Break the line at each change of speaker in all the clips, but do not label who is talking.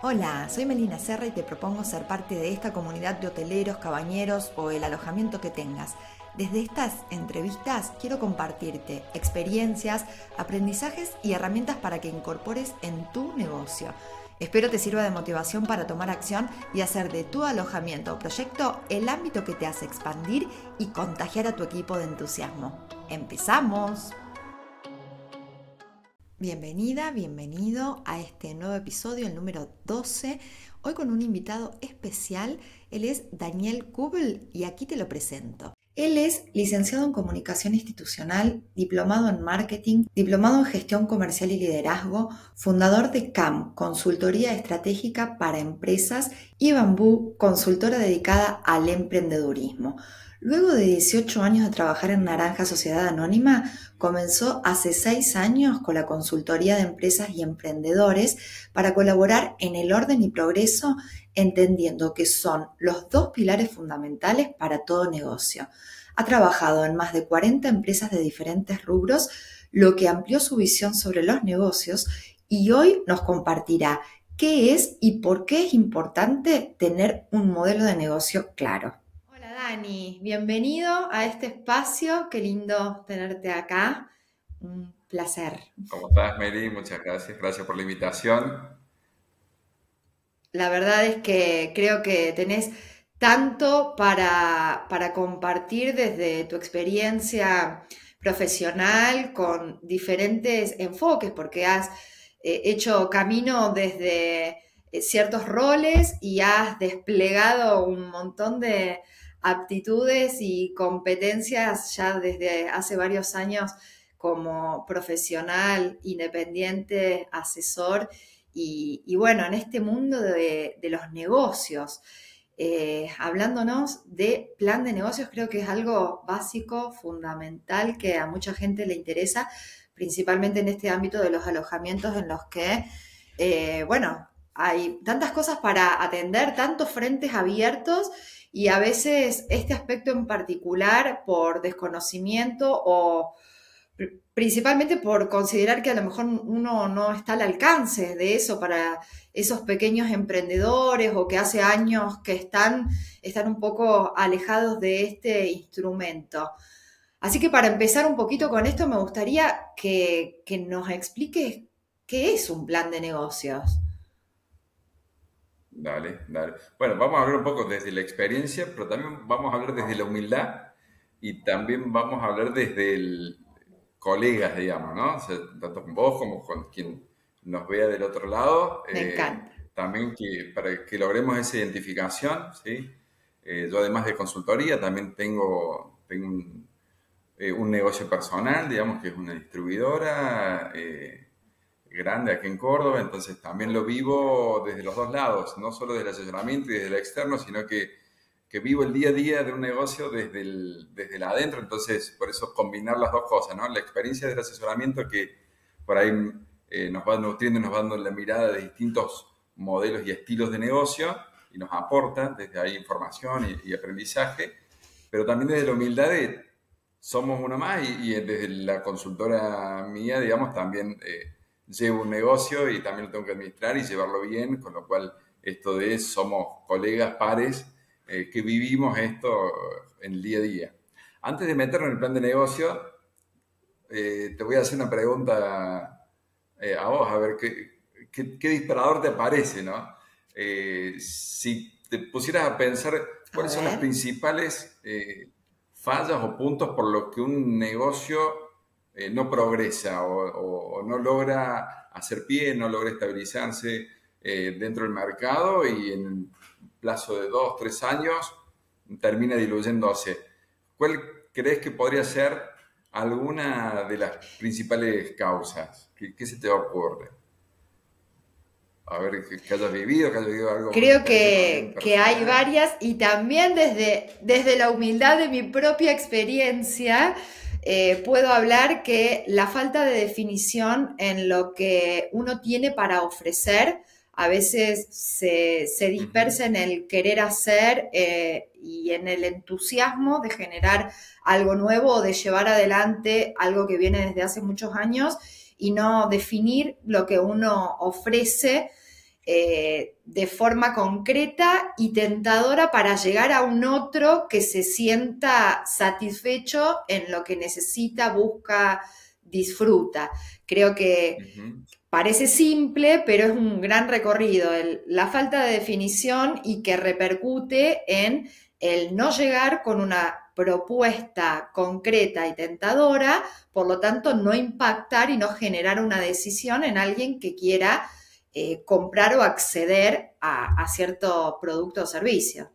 Hola, soy Melina Serra y te propongo ser parte de esta comunidad de hoteleros, cabañeros o el alojamiento que tengas. Desde estas entrevistas quiero compartirte experiencias, aprendizajes y herramientas para que incorpores en tu negocio. Espero te sirva de motivación para tomar acción y hacer de tu alojamiento o proyecto el ámbito que te hace expandir y contagiar a tu equipo de entusiasmo. ¡Empezamos! Bienvenida, bienvenido a este nuevo episodio, el número 12. Hoy con un invitado especial, él es Daniel Kubel y aquí te lo presento. Él es licenciado en Comunicación Institucional, diplomado en Marketing, diplomado en Gestión Comercial y Liderazgo, fundador de CAM, Consultoría Estratégica para Empresas, y Bambú, consultora dedicada al emprendedurismo. Luego de 18 años de trabajar en Naranja Sociedad Anónima, comenzó hace 6 años con la consultoría de empresas y emprendedores para colaborar en el orden y progreso, entendiendo que son los dos pilares fundamentales para todo negocio. Ha trabajado en más de 40 empresas de diferentes rubros, lo que amplió su visión sobre los negocios y hoy nos compartirá qué es y por qué es importante tener un modelo de negocio claro. Dani, bienvenido a este espacio. Qué lindo tenerte acá. Un placer.
¿Cómo estás, Mary? Muchas gracias. Gracias por la invitación.
La verdad es que creo que tenés tanto para, para compartir desde tu experiencia profesional con diferentes enfoques, porque has eh, hecho camino desde eh, ciertos roles y has desplegado un montón de, aptitudes y competencias ya desde hace varios años como profesional, independiente, asesor y, bueno, en este mundo de, los negocios. Eh, hablándonos de plan de negocios, creo que es algo básico, fundamental, que a mucha gente le interesa, principalmente en este ámbito de los alojamientos en los que, eh, bueno, hay tantas cosas para atender, tantos frentes abiertos y a veces este aspecto en particular por desconocimiento o principalmente por considerar que a lo mejor uno no está al alcance de eso para esos pequeños emprendedores o que hace años que están, están un poco alejados de este instrumento. Así que para empezar un poquito con esto, me gustaría que, que nos expliques qué es un plan de negocios.
Dale, dale. Bueno, vamos a hablar un poco desde la experiencia, pero también vamos a hablar desde la humildad y también vamos a hablar desde el colegas, digamos, ¿no? O sea, tanto con vos como con quien nos vea del otro lado.
Me eh, encanta.
También que, para que logremos esa identificación, ¿sí? Eh, yo además de consultoría también tengo, tengo un, eh, un, negocio personal, digamos que es una distribuidora grande aquí en Córdoba, entonces también lo vivo desde los dos lados, no solo desde el asesoramiento y desde el externo, sino que, que vivo el día a día de un negocio desde el, desde el adentro, entonces por eso combinar las dos cosas, ¿no? La experiencia del asesoramiento que por ahí eh, nos va nutriendo, nos va dando la mirada de distintos modelos y estilos de negocio y nos aporta desde ahí información y, aprendizaje, pero también desde la humildad de somos uno más y, desde la consultora mía, digamos, también... Eh, llevo un negocio y también lo tengo que administrar y llevarlo bien, con lo cual esto de somos colegas, pares, eh, que vivimos esto en el día a día. Antes de meternos en el plan de negocio, eh, te voy a hacer una pregunta eh, a vos, a ver qué, qué, disparador te parece, ¿no? si te pusieras a pensar cuáles son las principales fallas o puntos por los que un negocio eh, no progresa o, no logra hacer pie, no logra estabilizarse eh, dentro del mercado y en un plazo de dos, tres años termina diluyéndose. ¿Cuál crees que podría ser alguna de las principales causas? ¿Qué, se te ocurre? A ver, que, hayas vivido, que hayas vivido algo.
Creo que, que, hay varias y también desde, desde la humildad de mi propia experiencia, eh, puedo hablar que la falta de definición en lo que uno tiene para ofrecer a veces se, dispersa en el querer hacer eh, y en el entusiasmo de generar algo nuevo o de llevar adelante algo que viene desde hace muchos años y no definir lo que uno ofrece eh, de forma concreta y tentadora para llegar a un otro que se sienta satisfecho en lo que necesita, busca, disfruta. Creo que parece simple, pero es un gran recorrido. la falta de definición y que repercute en el no llegar con una propuesta concreta y tentadora, por lo tanto no impactar y no generar una decisión en alguien que quiera eh, comprar o acceder a, cierto producto o servicio.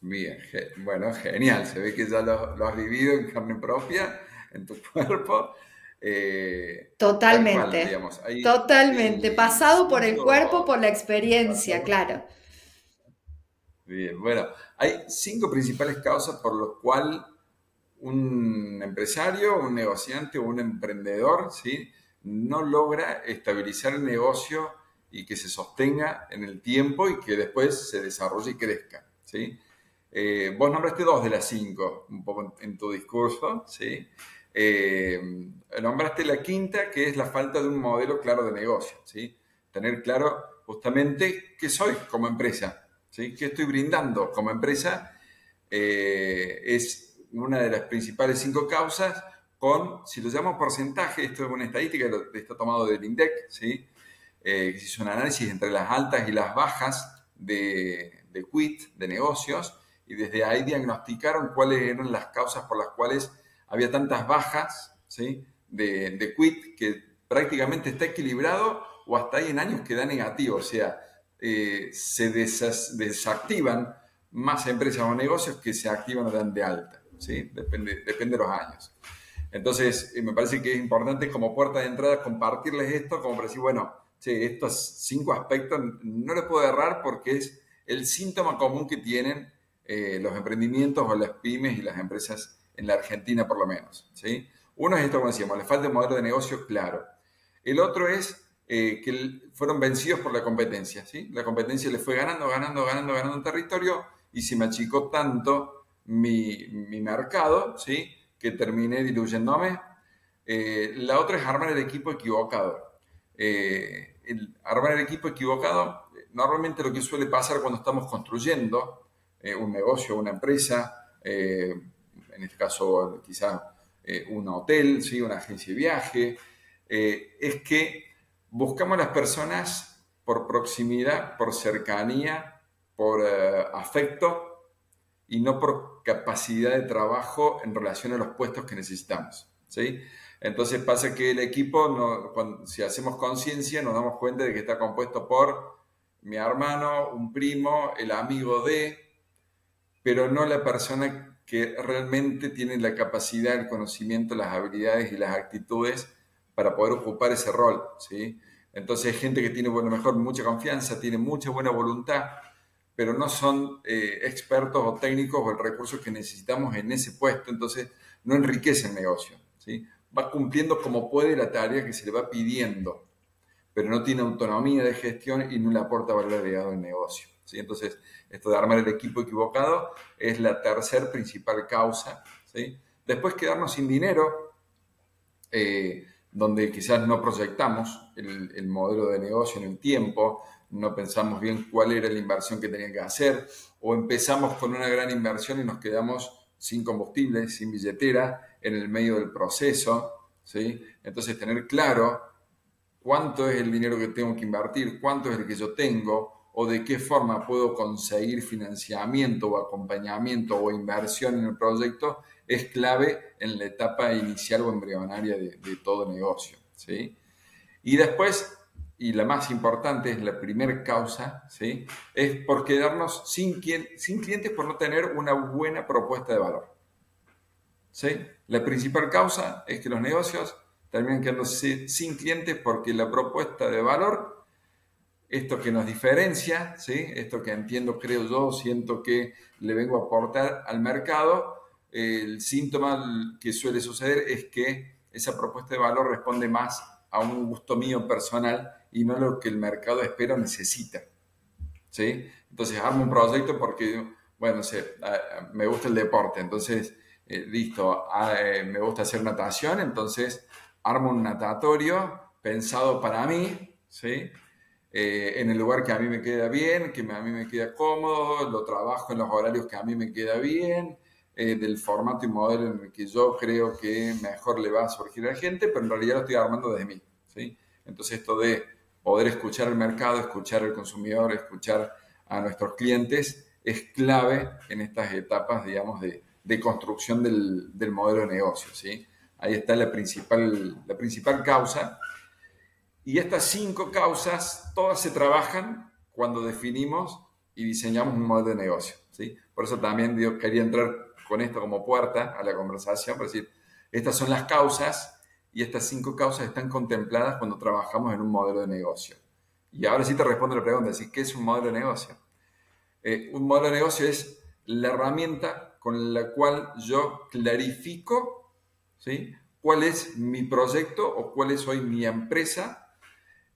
Bien, bueno, genial. Se ve que ya lo, has vivido en carne propia, en tu cuerpo.
Eh, totalmente. totalmente. Pasado por el cuerpo, por la experiencia, claro.
Bien, bueno, hay cinco principales causas por las cuales un empresario, un negociante o un emprendedor, ¿sí? No logra estabilizar el negocio y que se sostenga en el tiempo y que después se desarrolle y crezca. ¿sí? Eh, vos nombraste dos de las cinco, un poco en tu discurso. ¿sí? Eh, nombraste la quinta, que es la falta de un modelo claro de negocio. ¿sí? Tener claro justamente qué soy como empresa, ¿sí? qué estoy brindando como empresa, eh, es una de las principales cinco causas con, si lo llamamos porcentaje, esto es una estadística, está tomado del INDEC, ¿sí? Eh, que se hizo un análisis entre las altas y las bajas de, de quit, de negocios, y desde ahí diagnosticaron cuáles eran las causas por las cuales había tantas bajas ¿sí? de, de quit que prácticamente está equilibrado o hasta hay en años que da negativo, o sea, eh, se desactivan más empresas o negocios que se activan o dan de alta, ¿sí? depende, depende de los años. Entonces, eh, me parece que es importante como puerta de entrada compartirles esto, como para decir, bueno, estos cinco aspectos no les puedo errar porque es el síntoma común que tienen eh, los emprendimientos o las pymes y las empresas en la Argentina por lo menos. ¿sí? Uno es esto, como decíamos, le falta un modelo de negocio claro. El otro es eh, que fueron vencidos por la competencia. ¿sí? La competencia les fue ganando, ganando, ganando, ganando territorio y se me achicó tanto mi, mi mercado, ¿sí? Que terminé diluyéndome. Eh, la otra es armar el equipo equivocado. Eh, armar el equipo equivocado, normalmente lo que suele pasar cuando estamos construyendo eh, un negocio, una empresa, en este caso quizás un hotel, ¿sí? una agencia de viaje, es que buscamos a las personas por proximidad, por cercanía, por afecto, y no por capacidad de trabajo en relación a los puestos que necesitamos. ¿sí? Entonces pasa que el equipo, si hacemos conciencia, nos damos cuenta de que está compuesto por mi hermano, un primo, el amigo de, pero no la persona que realmente tiene la capacidad, el conocimiento, las habilidades y las actitudes para poder ocupar ese rol. ¿sí? Entonces hay gente que tiene, bueno, mejor mucha confianza, tiene mucha buena voluntad, pero no son eh, expertos o técnicos o el recurso que necesitamos en ese puesto, entonces no enriquece el negocio. ¿sí? Va cumpliendo como puede la tarea que se le va pidiendo, pero no tiene autonomía de gestión y no le aporta valor agregado al negocio. ¿sí? Entonces, esto de armar el equipo equivocado es la tercer principal causa. ¿sí? Después quedarnos sin dinero, eh, donde quizás no proyectamos el, el modelo de negocio en el tiempo, no pensamos bien cuál era la inversión que tenía que hacer, o empezamos con una gran inversión y nos quedamos sin combustible, sin billetera, en el medio del proceso. ¿sí? Entonces, tener claro cuánto es el dinero que tengo que invertir, cuánto es el que yo tengo, o de qué forma puedo conseguir financiamiento o acompañamiento o inversión en el proyecto, es clave en la etapa inicial o embrionaria de, de todo negocio. ¿sí? Y después y la más importante es la primera causa, ¿sí? es por quedarnos sin, sin clientes por no tener una buena propuesta de valor. ¿sí? La principal causa es que los negocios terminan quedándose sin clientes porque la propuesta de valor, esto que nos diferencia, ¿sí? esto que entiendo, creo yo, siento que le vengo a aportar al mercado, el síntoma que suele suceder es que esa propuesta de valor responde más a un gusto mío personal y no lo que el mercado espera o necesita. ¿sí? Entonces armo un proyecto porque, bueno, sé, me gusta el deporte, entonces, eh, listo, eh, me gusta hacer natación, entonces armo un natatorio pensado para mí, ¿sí? eh, en el lugar que a mí me queda bien, que a mí me queda cómodo, lo trabajo en los horarios que a mí me queda bien, del formato y modelo en el que yo creo que mejor le va a surgir a la gente, pero en realidad lo estoy armando desde mí. ¿sí? Entonces esto de poder escuchar el mercado, escuchar al consumidor, escuchar a nuestros clientes, es clave en estas etapas, digamos, de, de construcción del, del, modelo de negocio. ¿sí? Ahí está la principal, la principal causa. Y estas cinco causas, todas se trabajan cuando definimos y diseñamos un modelo de negocio. ¿sí? Por eso también yo quería entrar con esto como puerta a la conversación, para decir, estas son las causas y estas cinco causas están contempladas cuando trabajamos en un modelo de negocio. Y ahora sí te respondo la pregunta, ¿qué es un modelo de negocio? Eh, un modelo de negocio es la herramienta con la cual yo clarifico ¿sí? cuál es mi proyecto o cuál es hoy mi empresa,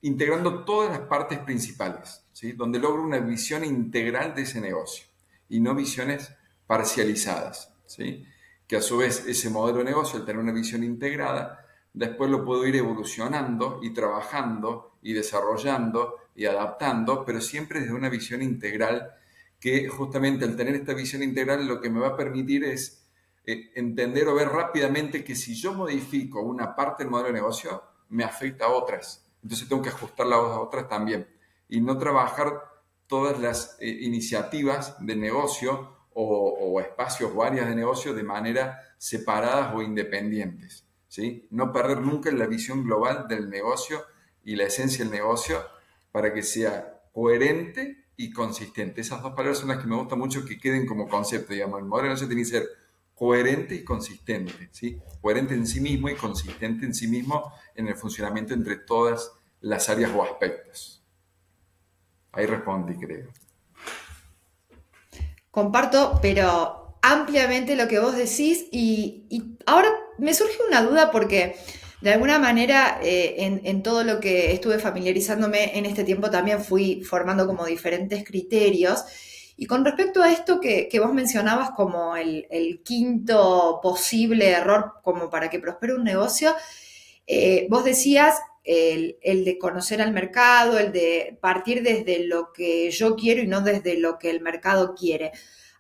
integrando todas las partes principales, ¿sí? donde logro una visión integral de ese negocio y no visiones parcializadas. ¿sí? Que a su vez ese modelo de negocio, al tener una visión integrada, después lo puedo ir evolucionando y trabajando y desarrollando y adaptando, pero siempre desde una visión integral que justamente al tener esta visión integral lo que me va a permitir es eh, entender o ver rápidamente que si yo modifico una parte del modelo de negocio, me afecta a otras. Entonces tengo que ajustar las otras también y no trabajar todas las eh, iniciativas de negocio o, o, espacios o áreas de negocio de manera separadas o independientes. No perder nunca la visión global del negocio y la esencia del negocio para que sea coherente y consistente. Esas dos palabras son las que me gusta mucho que queden como concepto. El modelo de negocio tiene que ser coherente y consistente, ¿sí? Coherente en sí mismo y consistente en sí mismo en el funcionamiento entre todas las áreas o aspectos. Ahí respondí, creo.
Comparto, pero ampliamente lo que vos decís y, ahora me surge una duda porque de alguna manera, eh, en, todo lo que estuve familiarizándome en este tiempo, también fui formando como diferentes criterios. Y con respecto a esto que, vos mencionabas como el, quinto posible error como para que prospere un negocio, eh, vos decías el, el, de conocer al mercado, el de partir desde lo que yo quiero y no desde lo que el mercado quiere.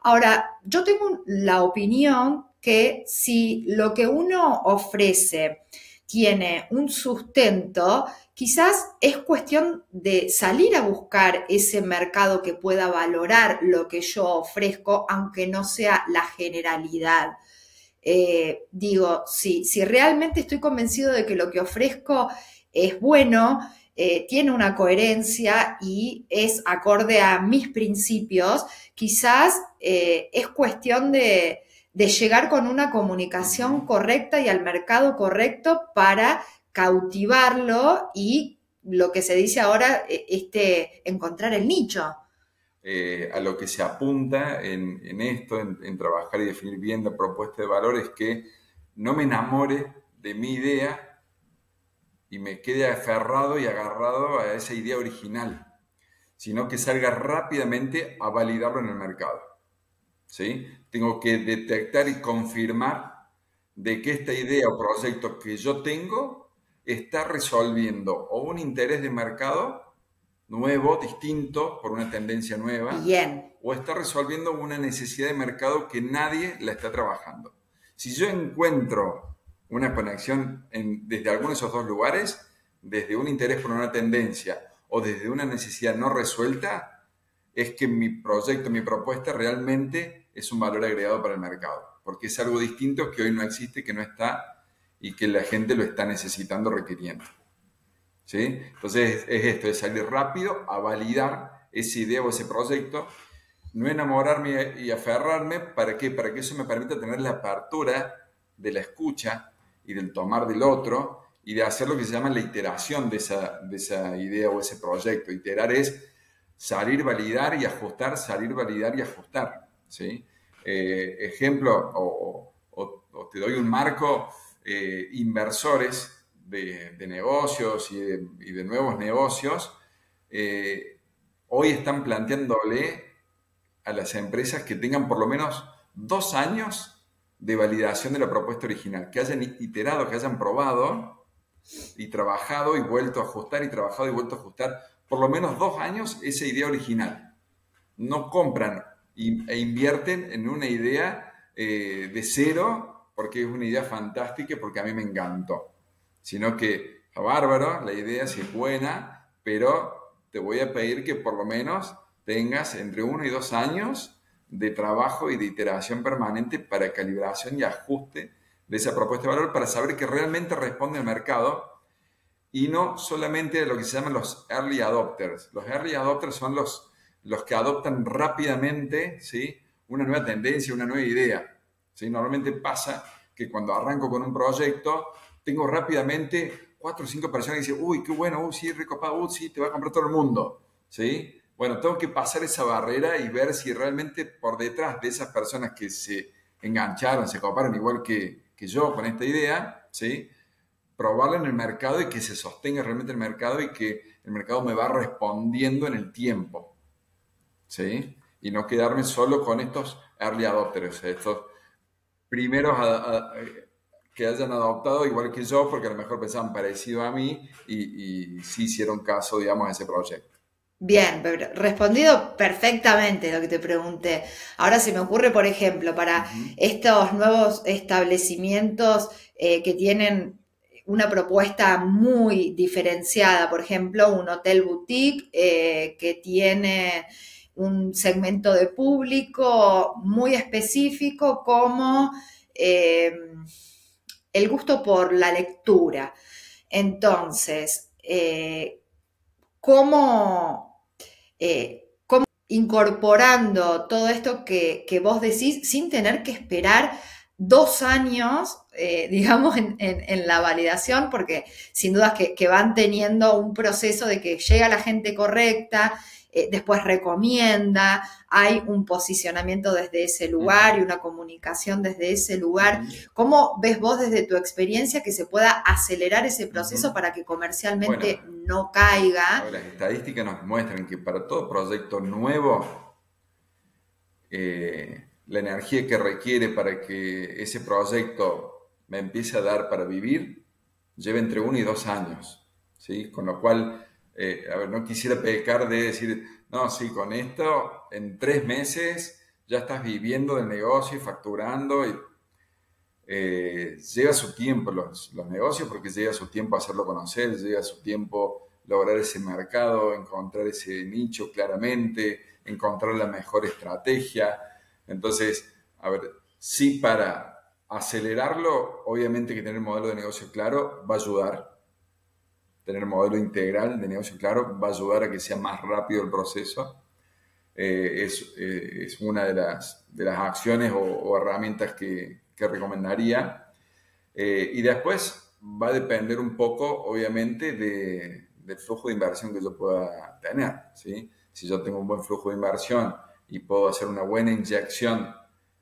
Ahora, yo tengo la opinión que si lo que uno ofrece tiene un sustento, quizás es cuestión de salir a buscar ese mercado que pueda valorar lo que yo ofrezco, aunque no sea la generalidad. Eh, digo, si, si realmente estoy convencido de que lo que ofrezco es bueno, eh, tiene una coherencia y es acorde a mis principios, quizás eh, es cuestión de, de llegar con una comunicación correcta y al mercado correcto para cautivarlo y lo que se dice ahora, e, este, encontrar el nicho.
Eh, a lo que se apunta en, esto, en, trabajar y definir bien la propuesta de valor, es que no me enamore de mi idea y me quede aferrado y agarrado a esa idea original, sino que salga rápidamente a validarlo en el mercado. ¿sí? Tengo que detectar y confirmar de que esta idea o proyecto que yo tengo está resolviendo o un interés de mercado nuevo, distinto, por una tendencia nueva,
Bien.
o está resolviendo una necesidad de mercado que nadie la está trabajando. Si yo encuentro una conexión desde alguno de esos dos lugares, desde un interés por una tendencia o desde una necesidad no resuelta, es que mi proyecto, mi propuesta realmente es un valor agregado para el mercado, porque es algo distinto que hoy no existe, que no está y que la gente lo está necesitando, requiriendo. ¿Sí? Entonces es esto, es salir rápido a validar esa idea o ese proyecto, no enamorarme y aferrarme, ¿para qué? Para que eso me permita tener la apertura de la escucha y del tomar del otro y de hacer lo que se llama la iteración de esa, de esa idea o ese proyecto. Iterar es salir, validar y ajustar, salir, validar y ajustar. ¿sí? Eh, ejemplo, o, te doy un marco, eh, inversores de, negocios y de, nuevos negocios, eh, hoy están planteándole a las empresas que tengan por lo menos dos años de validación de la propuesta original, que hayan iterado, que hayan probado y trabajado y vuelto a ajustar y trabajado y vuelto a ajustar por lo menos dos años esa idea original. No compran e invierten en una idea eh, de cero porque es una idea fantástica y porque a mí me encantó, sino que, bárbaro, la idea sí es buena, pero te voy a pedir que por lo menos tengas entre uno y dos años de trabajo y de iteración permanente para calibración y ajuste de esa propuesta de valor para saber que realmente responde al mercado y no solamente lo que se llaman los early adopters. Los early adopters son los, los que adoptan rápidamente ¿sí? una nueva tendencia, una nueva idea. ¿sí? Normalmente pasa que cuando arranco con un proyecto, tengo rápidamente cuatro o cinco personas que dicen, uy, qué bueno, uy, sí, recopado, uy, sí, te va a comprar todo el mundo. ¿sí? Bueno, tengo que pasar esa barrera y ver si realmente por detrás de esas personas que se engancharon, se coparon igual que, que yo con esta idea, ¿sí? probarla en el mercado y que se sostenga realmente el mercado y que el mercado me va respondiendo en el tiempo. ¿Sí? Y no quedarme solo con estos early adopters, estos primeros que hayan adoptado igual que yo, porque a lo mejor pensaban parecido a mí y, y sí hicieron caso, digamos, a ese proyecto.
Bien, respondido perfectamente lo que te pregunté. Ahora se me ocurre, por ejemplo, para estos nuevos establecimientos eh, que tienen una propuesta muy diferenciada, por ejemplo, un hotel boutique eh, que tiene un segmento de público muy específico como eh, el gusto por la lectura. Entonces, ¿cómo eh, incorporando todo esto que, vos decís sin tener que esperar dos años, eh, digamos, en, la validación, porque sin duda que, que, van teniendo un proceso de que llega la gente correcta, eh, después recomienda, hay un posicionamiento desde ese lugar y una comunicación desde ese lugar. ¿Cómo ves vos desde tu experiencia que se pueda acelerar ese proceso para que comercialmente no caiga?
Las estadísticas nos muestran que para todo proyecto nuevo, eh, la energía que requiere para que ese proyecto me empiece a dar para vivir lleva entre uno y dos años. ¿sí? Con lo cual eh, a ver, no quisiera pecar de decir, no, sí, con esto en tres meses ya estás viviendo del negocio y facturando y eh, llega su tiempo los, los, negocios porque llega su tiempo hacerlo conocer, llega su tiempo lograr ese mercado, encontrar ese nicho claramente, encontrar la mejor estrategia. Entonces, a ver, sí para acelerarlo, obviamente que tener el modelo de negocio claro va a ayudar, tener modelo integral de negocio claro va a ayudar a que sea más rápido el proceso. Eh, es, eh, es, una de las, de las acciones o, herramientas que, que recomendaría. Eh, y después va a depender un poco, obviamente, de, del flujo de inversión que yo pueda tener. ¿sí? Si yo tengo un buen flujo de inversión y puedo hacer una buena inyección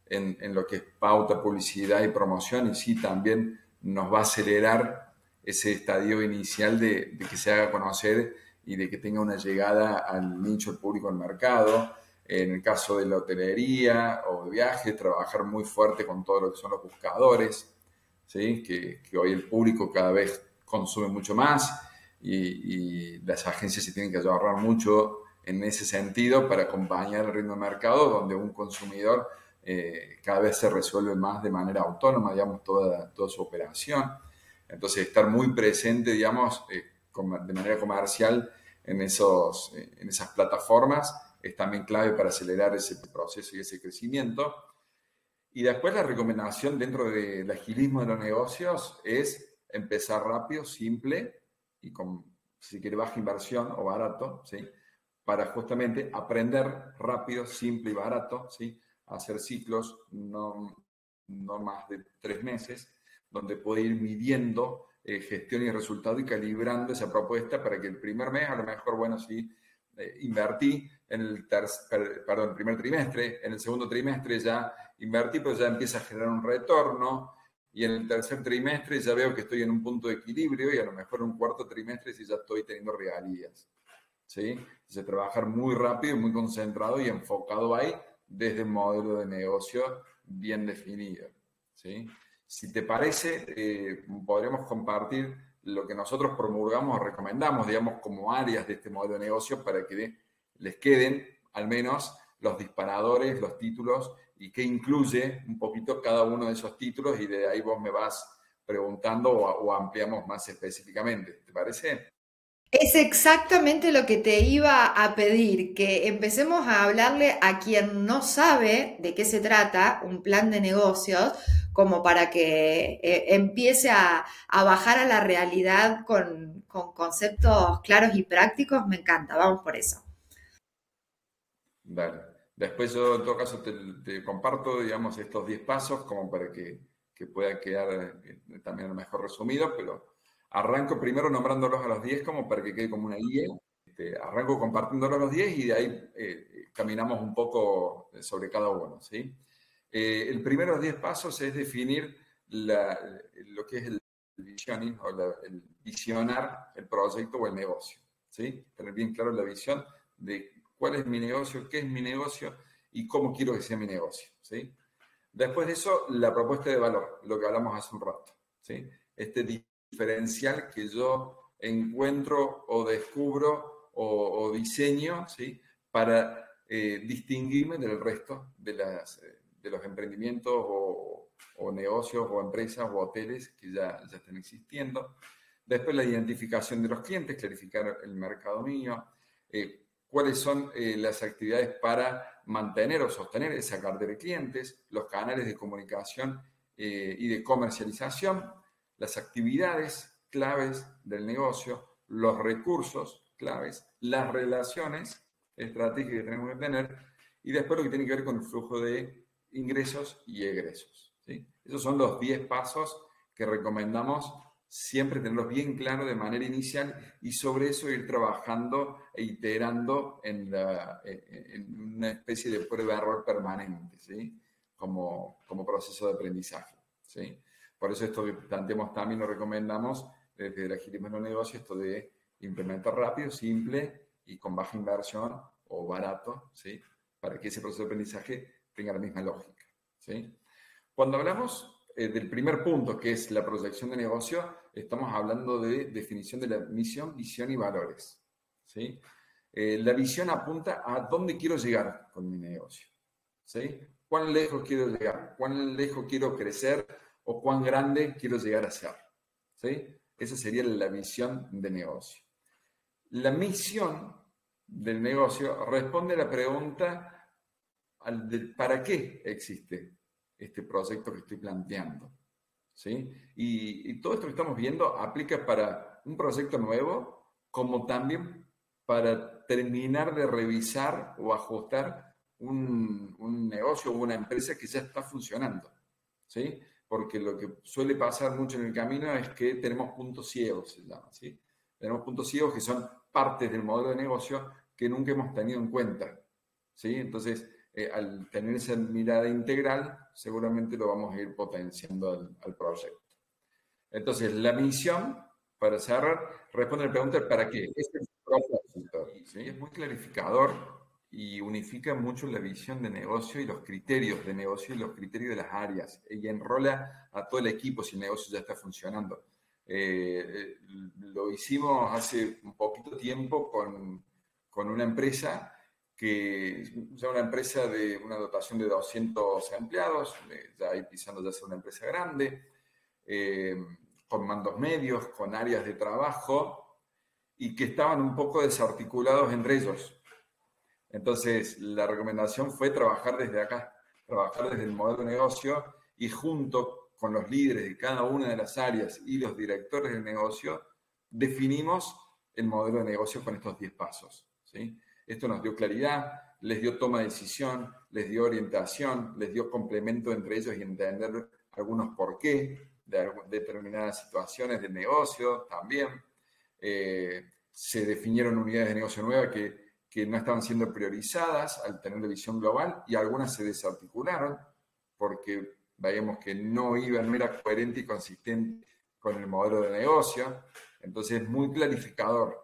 en, en lo que es pauta, publicidad y promoción, y sí también nos va a acelerar ese estadio inicial de, que se haga conocer y de que tenga una llegada al nicho del público al mercado. En el caso de la hotelería o de viajes, trabajar muy fuerte con todo lo que son los buscadores, ¿sí? que, hoy el público cada vez consume mucho más y, las agencias se tienen que ahorrar mucho en ese sentido para acompañar el ritmo de mercado donde un consumidor eh, cada vez se resuelve más de manera autónoma, digamos, toda, toda su operación. Entonces, estar muy presente, digamos, eh, de manera comercial en, esos, eh, en esas plataformas es también clave para acelerar ese proceso y ese crecimiento. Y después la recomendación dentro del agilismo de los negocios es empezar rápido, simple y con, si quiere, baja inversión o barato, ¿sí? Para justamente aprender rápido, simple y barato, ¿sí? Hacer ciclos no, no más de tres meses donde puede ir midiendo eh, gestión y resultado y calibrando esa propuesta para que el primer mes, a lo mejor, bueno, sí, eh, invertí en el, perdón, primer trimestre, en el segundo trimestre ya invertí, pues ya empieza a generar un retorno y en el tercer trimestre ya veo que estoy en un punto de equilibrio y a lo mejor en un cuarto trimestre sí ya estoy teniendo regalías. ¿sí? Entonces, trabajar muy rápido, muy concentrado y enfocado ahí desde el modelo de negocio bien definido. ¿sí? Si te parece, eh, podremos compartir lo que nosotros promulgamos o recomendamos, digamos, como áreas de este modelo de negocio para que les queden al menos los disparadores, los títulos y qué incluye un poquito cada uno de esos títulos y de ahí vos me vas preguntando o, ampliamos más específicamente. ¿Te parece?
Es exactamente lo que te iba a pedir, que empecemos a hablarle a quien no sabe de qué se trata un plan de negocios, como para que eh, empiece a, bajar a la realidad con, conceptos claros y prácticos. Me encanta, vamos por eso.
Dale. Después yo en todo caso te, comparto, digamos, estos 10 pasos como para que, que pueda quedar eh, también a mejor resumido, pero Arranco primero nombrándolos a los 10 como para que quede como una guía. Este, arranco compartiéndolos a los 10 y de ahí eh, caminamos un poco sobre cada uno. ¿sí? Eh, el primero de los 10 pasos es definir lo que es el visioning o el visionar el proyecto o el negocio. Tener bien claro la visión de cuál es mi negocio, qué es mi negocio y cómo quiero que sea mi negocio. Después de eso, la propuesta de valor, lo que hablamos hace un rato. Este diferencial que yo encuentro o descubro o, diseño para eh, distinguirme del resto de, las, eh, de los emprendimientos o, negocios o empresas o hoteles que ya, ya están existiendo. Después la identificación de los clientes, clarificar el mercado mío, eh, cuáles son las actividades para mantener o sostener esa cartera de clientes, los canales de comunicación y de comercialización, las actividades claves del negocio, los recursos claves, las relaciones estratégicas que tenemos que tener y después lo que tiene que ver con el flujo de ingresos y egresos. ¿sí? Esos son los 10 pasos que recomendamos siempre tenerlos bien claros de manera inicial y sobre eso ir trabajando e iterando en, una especie de prueba-error permanente, ¿sí? como, como proceso de aprendizaje. ¿sí? Por eso esto que planteamos también lo recomendamos desde el agilismo en los negocios, esto de implementar rápido, simple y con baja inversión o barato, ¿sí? Para que ese proceso de aprendizaje tenga la misma lógica, ¿sí? Cuando hablamos eh, del primer punto, que es la proyección de negocio, estamos hablando de definición de la misión, visión y valores, ¿sí? Eh, la visión apunta a dónde quiero llegar con mi negocio, ¿sí? ¿Cuán lejos quiero llegar? ¿Cuán lejos quiero crecer? o cuán grande quiero llegar a ser. ¿sí? Esa sería la visión de negocio. La misión del negocio responde a la pregunta para qué existe este proyecto que estoy planteando. ¿sí? Y, todo esto que estamos viendo aplica para un proyecto nuevo como también para terminar de revisar o ajustar un, un negocio o una empresa que ya está funcionando. ¿sí? porque lo que suele pasar mucho en el camino es que tenemos puntos ciegos, se llama, ¿sí? Tenemos puntos ciegos que son partes del modelo de negocio que nunca hemos tenido en cuenta, ¿sí? Entonces, eh, al tener esa mirada integral, seguramente lo vamos a ir potenciando al, proyecto. Entonces, la misión, para cerrar, responde a la pregunta ¿para qué? Es propósito, ¿sí? Es muy clarificador y unifica mucho la visión de negocio y los criterios de negocio y los criterios de las áreas y enrola a todo el equipo si el negocio ya está funcionando. Eh, eh, lo hicimos hace un poquito tiempo con, con una empresa que es una empresa de una dotación de 200 empleados, eh, ya ahí pisando ya ser una empresa grande, con mandos medios, con áreas de trabajo y que estaban un poco desarticulados entre ellos. Entonces, la recomendación fue trabajar desde acá, trabajar desde el modelo de negocio y junto con los líderes de cada una de las áreas y los directores del negocio, definimos el modelo de negocio con estos 10 pasos. ¿sí? Esto nos dio claridad, les dio toma de decisión, les dio orientación, les dio complemento entre ellos y entender algunos por qué de determinadas situaciones del negocio también. Eh, se definieron unidades de negocio nuevas que que no estaban siendo priorizadas al tener la visión global y algunas se desarticularon porque veíamos que no iban, no era coherente y consistente con el modelo de negocio. Entonces es muy clarificador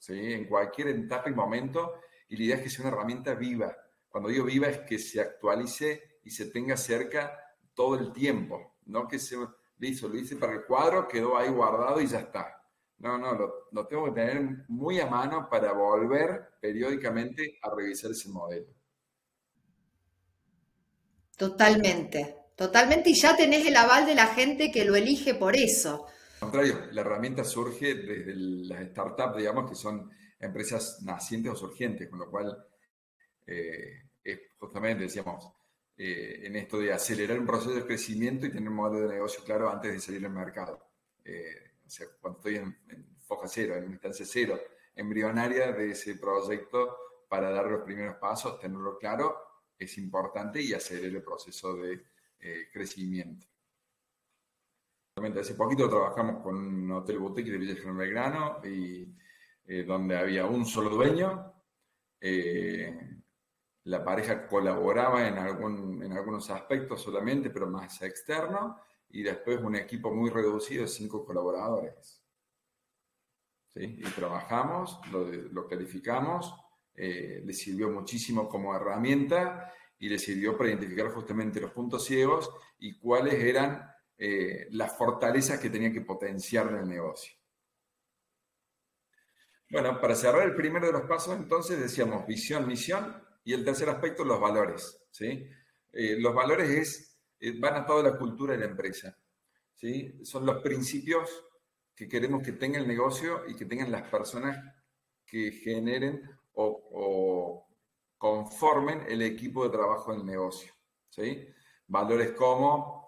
¿sí? en cualquier etapa y momento y la idea es que sea una herramienta viva. Cuando digo viva es que se actualice y se tenga cerca todo el tiempo, no que se listo, lo hice para el cuadro, quedó ahí guardado y ya está. No, no, lo, tengo que tener muy a mano para volver periódicamente a revisar ese modelo.
Totalmente, totalmente, y ya tenés el aval de la gente que lo elige por eso.
Al contrario, la herramienta surge desde las startups, digamos, que son empresas nacientes o surgientes, con lo cual eh, justamente decíamos, eh, en esto de acelerar un proceso de crecimiento y tener un modelo de negocio claro antes de salir al mercado. Eh, o sea, cuando estoy en, foja cero, en instancia cero, embrionaria de ese proyecto para dar los primeros pasos, tenerlo claro es importante y acelerar el proceso de crecimiento. Hace poquito trabajamos con un hotel boutique de Villa General Belgrano y eh, donde había un solo dueño. Eh, la pareja colaboraba en, algún, en algunos aspectos solamente, pero más externo, y después un equipo muy reducido de cinco colaboradores. ¿Sí? Y trabajamos, lo, lo calificamos, eh, le sirvió muchísimo como herramienta y le sirvió para identificar justamente los puntos ciegos y cuáles eran eh, las fortalezas que tenía que potenciar en el negocio. Bueno, para cerrar el primero de los pasos, entonces decíamos visión, misión y el tercer aspecto, los valores. ¿sí? Eh, los valores es, eh, van a toda la cultura de la empresa. ¿sí? Son los principios que queremos que tenga el negocio y que tengan las personas que generen o, o conformen el equipo de trabajo del negocio. ¿sí? Valores como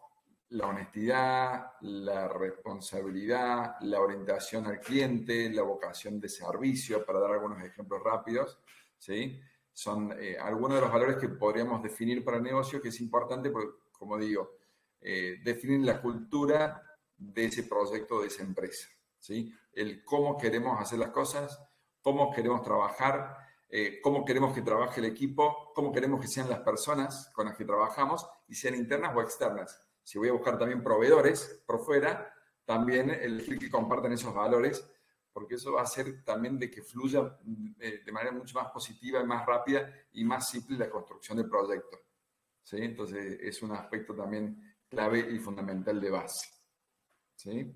la honestidad, la responsabilidad, la orientación al cliente, la vocación de servicio, para dar algunos ejemplos rápidos, ¿sí? Son eh, algunos de los valores que podríamos definir para el negocio, que es importante porque, como digo, eh, definir la cultura de ese proyecto, de esa empresa, ¿sí? El cómo queremos hacer las cosas, cómo queremos trabajar, eh, cómo queremos que trabaje el equipo, cómo queremos que sean las personas con las que trabajamos y sean internas o externas si voy a buscar también proveedores por fuera, también elegir que compartan esos valores, porque eso va a hacer también de que fluya eh, de manera mucho más positiva más rápida y más simple la construcción del proyecto. ¿sí? Entonces es un aspecto también clave y fundamental de base. ¿sí?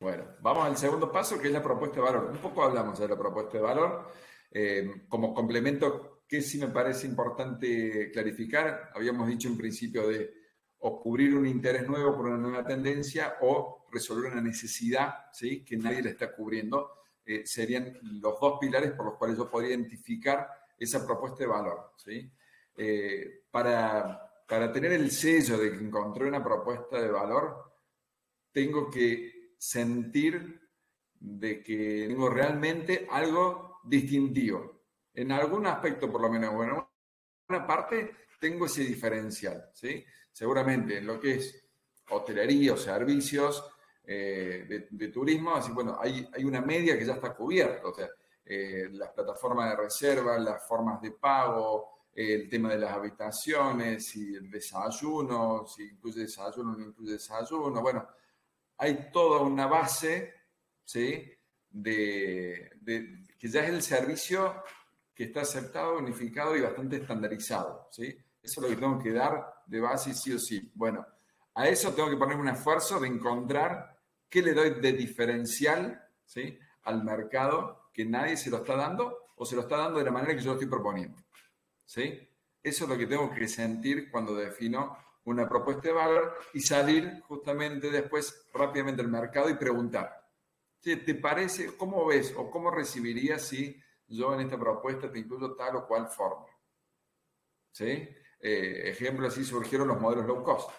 Bueno, vamos al segundo paso, que es la propuesta de valor. Un poco hablamos de la propuesta de valor. Eh, como complemento, que sí me parece importante clarificar, habíamos dicho en principio de o cubrir un interés nuevo por una nueva tendencia o resolver una necesidad ¿sí? que nadie le está cubriendo. Eh, serían los dos pilares por los cuales yo podría identificar esa propuesta de valor. ¿sí? Eh, para, para tener el sello de que encontré una propuesta de valor, tengo que sentir de que tengo realmente algo distintivo. En algún aspecto, por lo menos, bueno, en una parte tengo ese diferencial, ¿sí? Seguramente en lo que es hotelería o servicios eh, de, turismo, así bueno, hay, hay una media que ya está cubierta, o sea, eh, las plataformas de reserva, las formas de pago, el tema de las habitaciones, si el desayuno, si incluye desayuno no incluye desayuno, bueno, hay toda una base, ¿sí? De, que ya es el servicio que está aceptado, unificado y bastante estandarizado, ¿sí? Eso es lo que tengo que dar de base sí o sí. Bueno, a eso tengo que poner un esfuerzo de encontrar qué le doy de diferencial ¿sí? al mercado que nadie se lo está dando o se lo está dando de la manera que yo lo estoy proponiendo. ¿sí? Eso es lo que tengo que sentir cuando defino una propuesta de valor y salir justamente después rápidamente al mercado y preguntar, ¿te parece, cómo ves o cómo recibirías si yo en esta propuesta te incluyo tal o cual forma? ¿Sí? Eh, ejemplo, así surgieron los modelos low cost,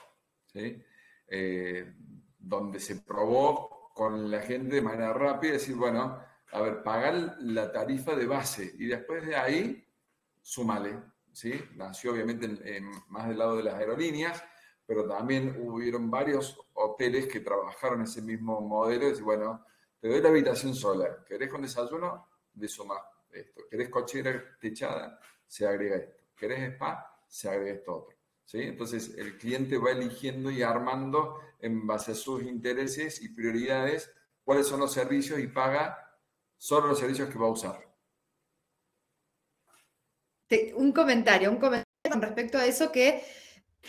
eh, donde se probó con la gente de manera rápida, decir, bueno, a ver, pagar la tarifa de base y después de ahí, sumale. Nació obviamente más del lado de las aerolíneas, pero también hubieron varios hoteles que trabajaron ese mismo modelo y decir, bueno, te doy la habitación sola, ¿querés con desayuno? De suma esto. ¿Querés cochera techada? Se agrega esto. ¿Querés spa? Se agrega esto otro. ¿sí? Entonces, el cliente va eligiendo y armando en base a sus intereses y prioridades cuáles son los servicios y paga solo los servicios que va a usar.
Un comentario, un comentario con respecto a eso que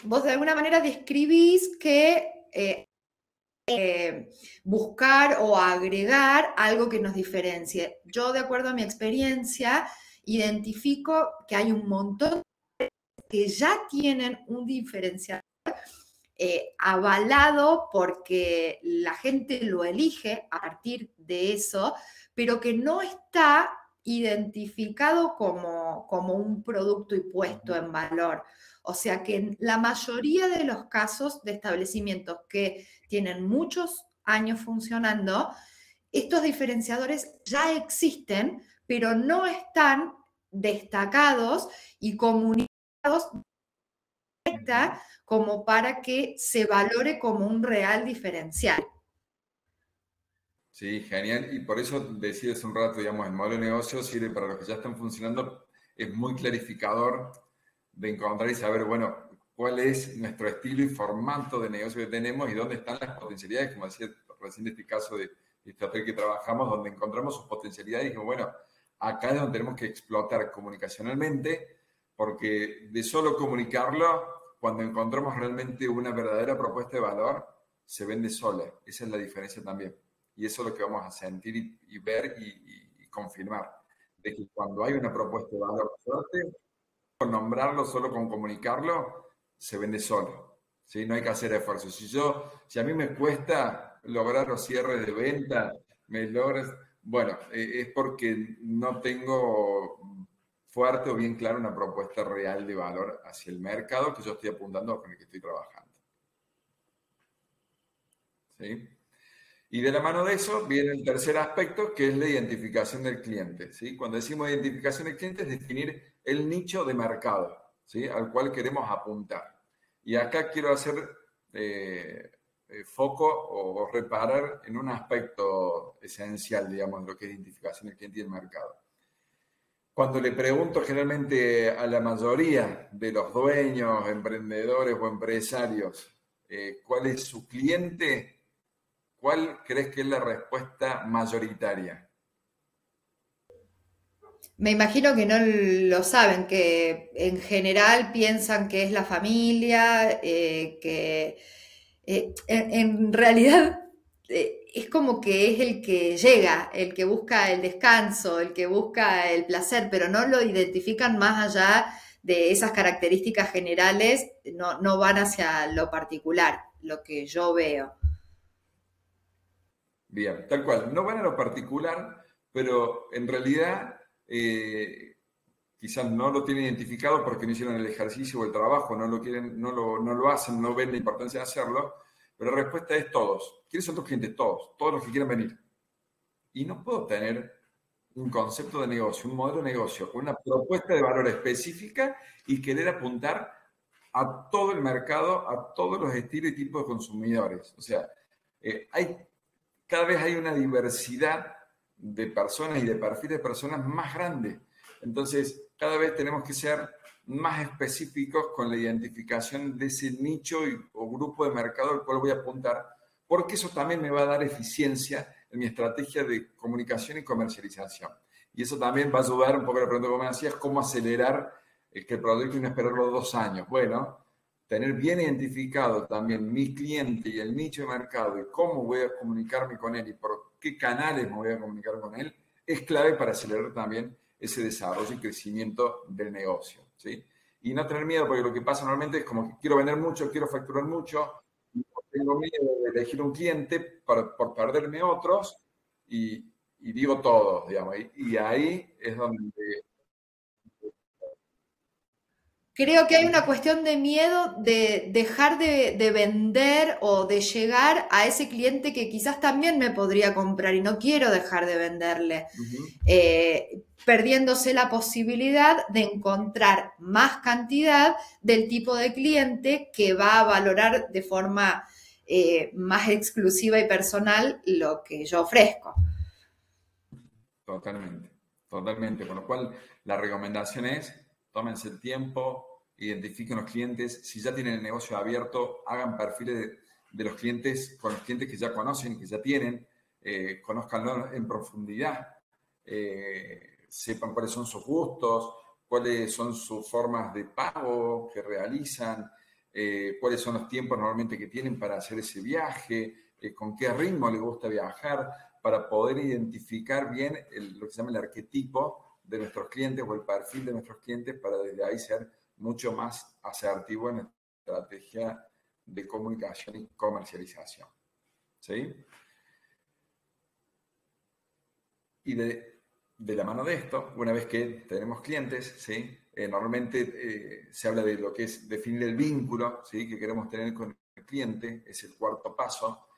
vos de alguna manera describís que eh, eh, buscar o agregar algo que nos diferencie. Yo, de acuerdo a mi experiencia, identifico que hay un montón que ya tienen un diferenciador eh, avalado porque la gente lo elige a partir de eso, pero que no está identificado como, como un producto y puesto en valor. O sea que en la mayoría de los casos de establecimientos que tienen muchos años funcionando, estos diferenciadores ya existen, pero no están destacados y comunicados como para que se valore como un real diferencial.
Sí, genial. Y por eso decía hace un rato, digamos, el modelo de negocio sirve para los que ya están funcionando, es muy clarificador de encontrar y saber, bueno, cuál es nuestro estilo y formato de negocio que tenemos y dónde están las potencialidades, como decía recién este caso de, este hotel que trabajamos, donde encontramos sus potencialidades y dijimos, bueno, acá es donde tenemos que explotar comunicacionalmente, porque de solo comunicarlo, cuando encontramos realmente una verdadera propuesta de valor, se vende sola. Esa es la diferencia también. Y eso es lo que vamos a sentir y, ver y, confirmar. De que cuando hay una propuesta de valor fuerte, con nombrarlo, solo con comunicarlo, se vende solo. ¿sí? No hay que hacer esfuerzos. Si, yo, si a mí me cuesta lograr los cierres de venta, me logras, bueno, eh, es porque no tengo fuerte o bien claro una propuesta real de valor hacia el mercado que yo estoy apuntando con el que estoy trabajando. ¿Sí? Y de la mano de eso viene el tercer aspecto, que es la identificación del cliente. ¿sí? Cuando decimos identificación del cliente es definir el nicho de mercado ¿sí? al cual queremos apuntar. Y acá quiero hacer eh, eh, foco o, reparar en un aspecto esencial, digamos, de lo que es identificación del cliente y el mercado. Cuando le pregunto generalmente a la mayoría de los dueños, emprendedores o empresarios eh, cuál es su cliente, ¿Cuál crees que es la respuesta mayoritaria?
Me imagino que no lo saben, que en general piensan que es la familia, eh, que eh, en, realidad es como que es el que llega, el que busca el descanso, el que busca el placer, pero no lo identifican más allá de esas características generales, no, no van hacia lo particular, lo que yo veo.
Bien, tal cual. No van a lo particular, pero en realidad eh, quizás no lo tienen identificado porque no hicieron el ejercicio o el trabajo, no lo quieren, no lo, no lo hacen, no ven la importancia de hacerlo. Pero la respuesta es todos. ¿Quiénes son tus clientes? Todos, todos los que quieran venir. Y no puedo tener un concepto de negocio, un modelo de negocio, una propuesta de valor específica y querer apuntar a todo el mercado, a todos los estilos y tipos de consumidores. O sea, eh, hay cada vez hay una diversidad de personas y de perfiles de personas más grande. Entonces, cada vez tenemos que ser más específicos con la identificación de ese nicho grupo de mercado al cual voy a apuntar, porque eso también me va a dar eficiencia en mi estrategia de comunicación y comercialización. Y eso también va a ayudar un poco a la pregunta que me hacías, cómo acelerar el que el producto y no esperarlo dos años. Bueno, tener bien identificado también mi cliente y el nicho de mercado y cómo voy a comunicarme con él y por qué canales me voy a comunicar con él, es clave para acelerar también ese desarrollo y crecimiento del negocio. ¿sí? Y no tener miedo, porque lo que pasa normalmente es como que quiero vender mucho, quiero facturar mucho, tengo miedo de elegir un cliente por, por perderme otros y, y, digo todos, digamos. y ahí es donde
Creo que hay una cuestión de miedo de dejar de, vender o de llegar a ese cliente que quizás también me podría comprar y no quiero dejar de venderle, eh, perdiéndose la posibilidad de encontrar más cantidad del tipo de cliente que va a valorar de forma eh, más exclusiva y personal lo que yo ofrezco.
Totalmente, totalmente. Con lo cual, la recomendación es, tómense el tiempo, identifiquen los clientes, si ya tienen el negocio abierto, hagan perfiles de, los clientes con los clientes que ya conocen, que ya tienen, eh, conozcanlo en profundidad, eh, sepan cuáles son sus gustos, cuáles son sus formas de pago que realizan, eh, cuáles son los tiempos normalmente que tienen para hacer ese viaje, eh, con qué ritmo les gusta viajar, para poder identificar bien lo que se llama el arquetipo de nuestros clientes o el perfil de nuestros clientes para desde ahí ser mucho más asertivo en la estrategia de comunicación y comercialización. ¿Sí? Y de, la mano de esto, una vez que tenemos clientes, ¿sí? Eh, normalmente eh, se habla de lo que es definir el vínculo ¿sí? que queremos tener con el cliente, es el cuarto paso.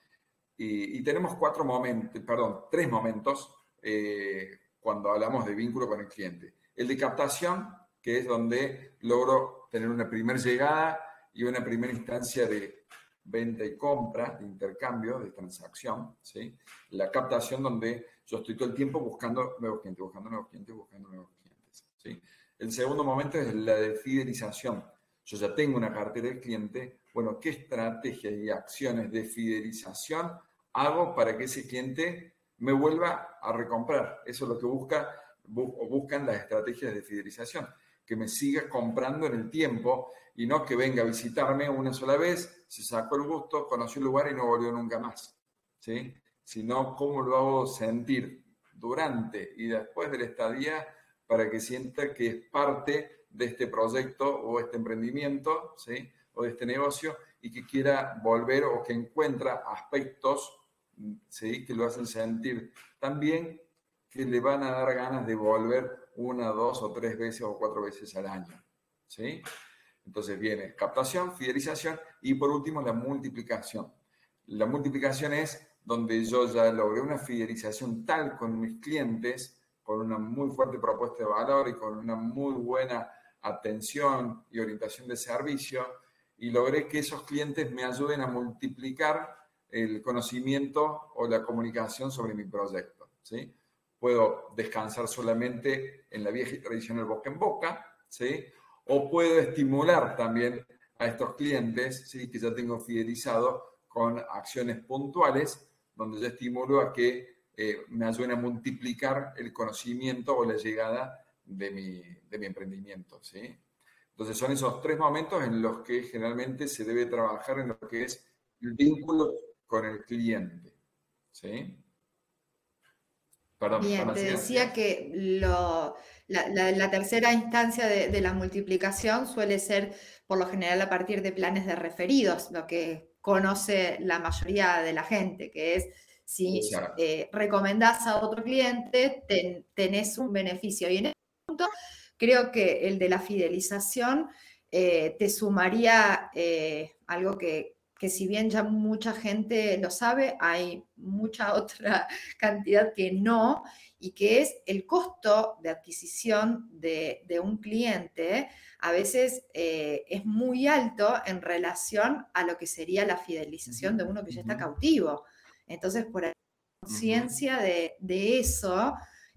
Y, tenemos cuatro momentos, perdón, tres momentos eh, cuando hablamos de vínculo con el cliente. El de captación, que es donde logro tener una primera llegada y una primera instancia de venta y compra, de intercambio, de transacción. ¿sí? La captación donde yo estoy todo el tiempo buscando nuevos clientes, buscando nuevos clientes, buscando nuevos clientes. ¿sí? El segundo momento es la de fidelización. Yo ya tengo una cartera de cliente. Bueno, ¿qué estrategias y acciones de fidelización hago para que ese cliente me vuelva a recomprar? Eso es lo que busca o buscan las estrategias de fidelización que me siga comprando en el tiempo y no que venga a visitarme una sola vez, se sacó el gusto, conoció el lugar y no volvió nunca más. ¿sí? Sino cómo lo hago sentir durante y después de la estadía para que sienta que es parte de este proyecto o este emprendimiento ¿sí? o de este negocio y que quiera volver o que encuentra aspectos ¿sí? que lo hacen sentir también que le van a dar ganas de volver una, dos o tres veces o cuatro veces al año. ¿sí? Entonces viene captación, fidelización y por último la multiplicación. La multiplicación es donde yo ya logré una fidelización tal con mis clientes, con una muy fuerte propuesta de valor y con una muy buena atención y orientación de servicio, y logré que esos clientes me ayuden a multiplicar el conocimiento o la comunicación sobre mi proyecto. ¿sí? Puedo descansar solamente en la vieja y tradicional boca en boca, ¿sí? O puedo estimular también a estos clientes, ¿sí? Que ya tengo fidelizado con acciones puntuales, donde yo estimulo a que eh, me ayuden a multiplicar el conocimiento o la llegada de mi, de mi emprendimiento, ¿sí? Entonces son esos tres momentos en los que generalmente se debe trabajar en lo que es el vínculo con el cliente, ¿sí?
Bien, te decía que la, tercera instancia de, la multiplicación suele ser por lo general a partir de planes de referidos, lo que conoce la mayoría de la gente, que es si eh, recomendás a otro cliente, tenés un beneficio. Y en este punto creo que el de la fidelización eh, te sumaría eh, algo que, que si bien ya mucha gente lo sabe, hay mucha otra cantidad que no, y que es el costo de adquisición de, un cliente, a veces eh, es muy alto en relación a lo que sería la fidelización de uno que ya está cautivo. Entonces, por conciencia de, eso,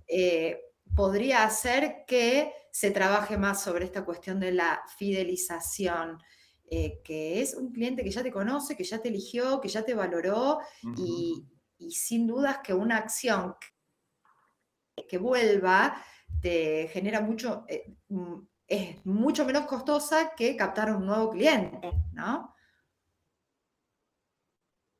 eh, podría hacer que se trabaje más sobre esta cuestión de la fidelización. Eh, que es un cliente que ya te conoce, que ya te eligió, que ya te valoró y, sin dudas que una acción que vuelva te genera mucho, eh, mm, es mucho menos costosa que captar un nuevo cliente, ¿no?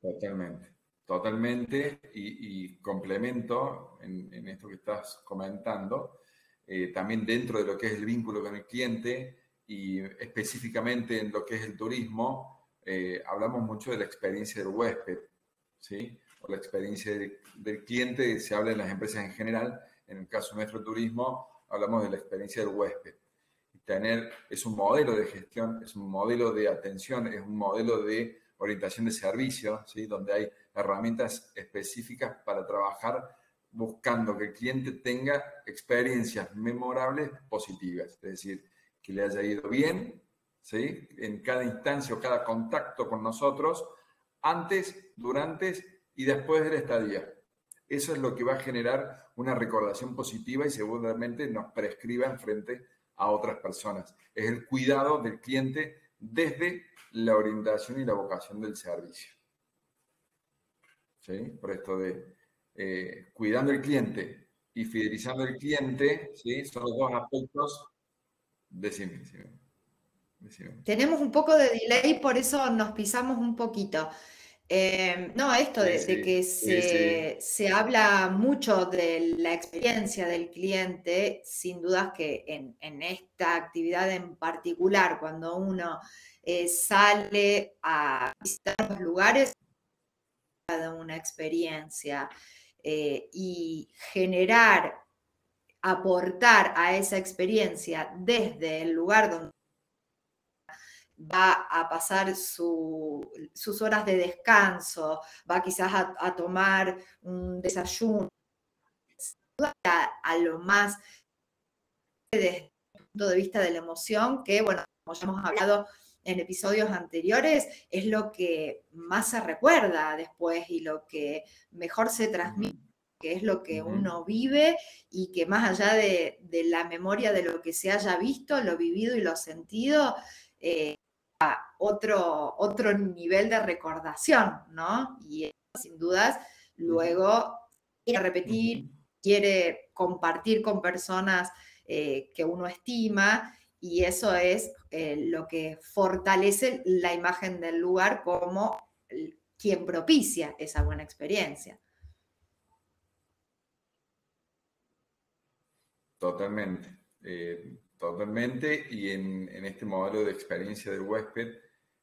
Totalmente, totalmente, y, complemento en, esto que estás comentando, eh, también dentro de lo que es el vínculo con el cliente, y específicamente en lo que es el turismo, eh, hablamos mucho de la experiencia del huésped, ¿sí? O la experiencia del, cliente, se habla en las empresas en general, en el caso de nuestro turismo, hablamos de la experiencia del huésped. Tener, es un modelo de gestión, es un modelo de atención, es un modelo de orientación de servicio, ¿sí? donde hay herramientas específicas para trabajar buscando que el cliente tenga experiencias memorables positivas. Es decir, que le haya ido bien, ¿sí? En cada instancia o cada contacto con nosotros, antes, durante y después de la estadía. Eso es lo que va a generar una recordación positiva y seguramente nos prescriba frente a otras personas. Es el cuidado del cliente desde la orientación y la vocación del servicio. ¿Sí? Por esto de eh, cuidando el cliente y fidelizando al cliente, ¿sí? son los dos aspectos Decime,
Tenemos un poco de delay, por eso nos pisamos un poquito. Eh, no, esto de, que se, habla mucho de la experiencia del cliente, sin dudas que en, esta actividad en particular, cuando uno eh, sale a visitar los lugares, de una experiencia eh, y generar, aportar a esa experiencia desde el lugar donde va a pasar sus horas de descanso, va quizás a, tomar un desayuno, a, lo más desde el punto de vista de la emoción, que bueno, como ya hemos hablado en episodios anteriores, es lo que más se recuerda después y lo que mejor se transmite que es lo que uno vive y que más allá de, la memoria de lo que se haya visto, lo vivido y lo sentido, eh, otro, otro nivel de recordación, ¿no? Y sin dudas luego quiere repetir, quiere compartir con personas eh, que uno estima y eso es eh, lo que fortalece la imagen del lugar como quien propicia esa buena experiencia.
Totalmente. Eh, Totalmente, y en, este modelo de experiencia del huésped,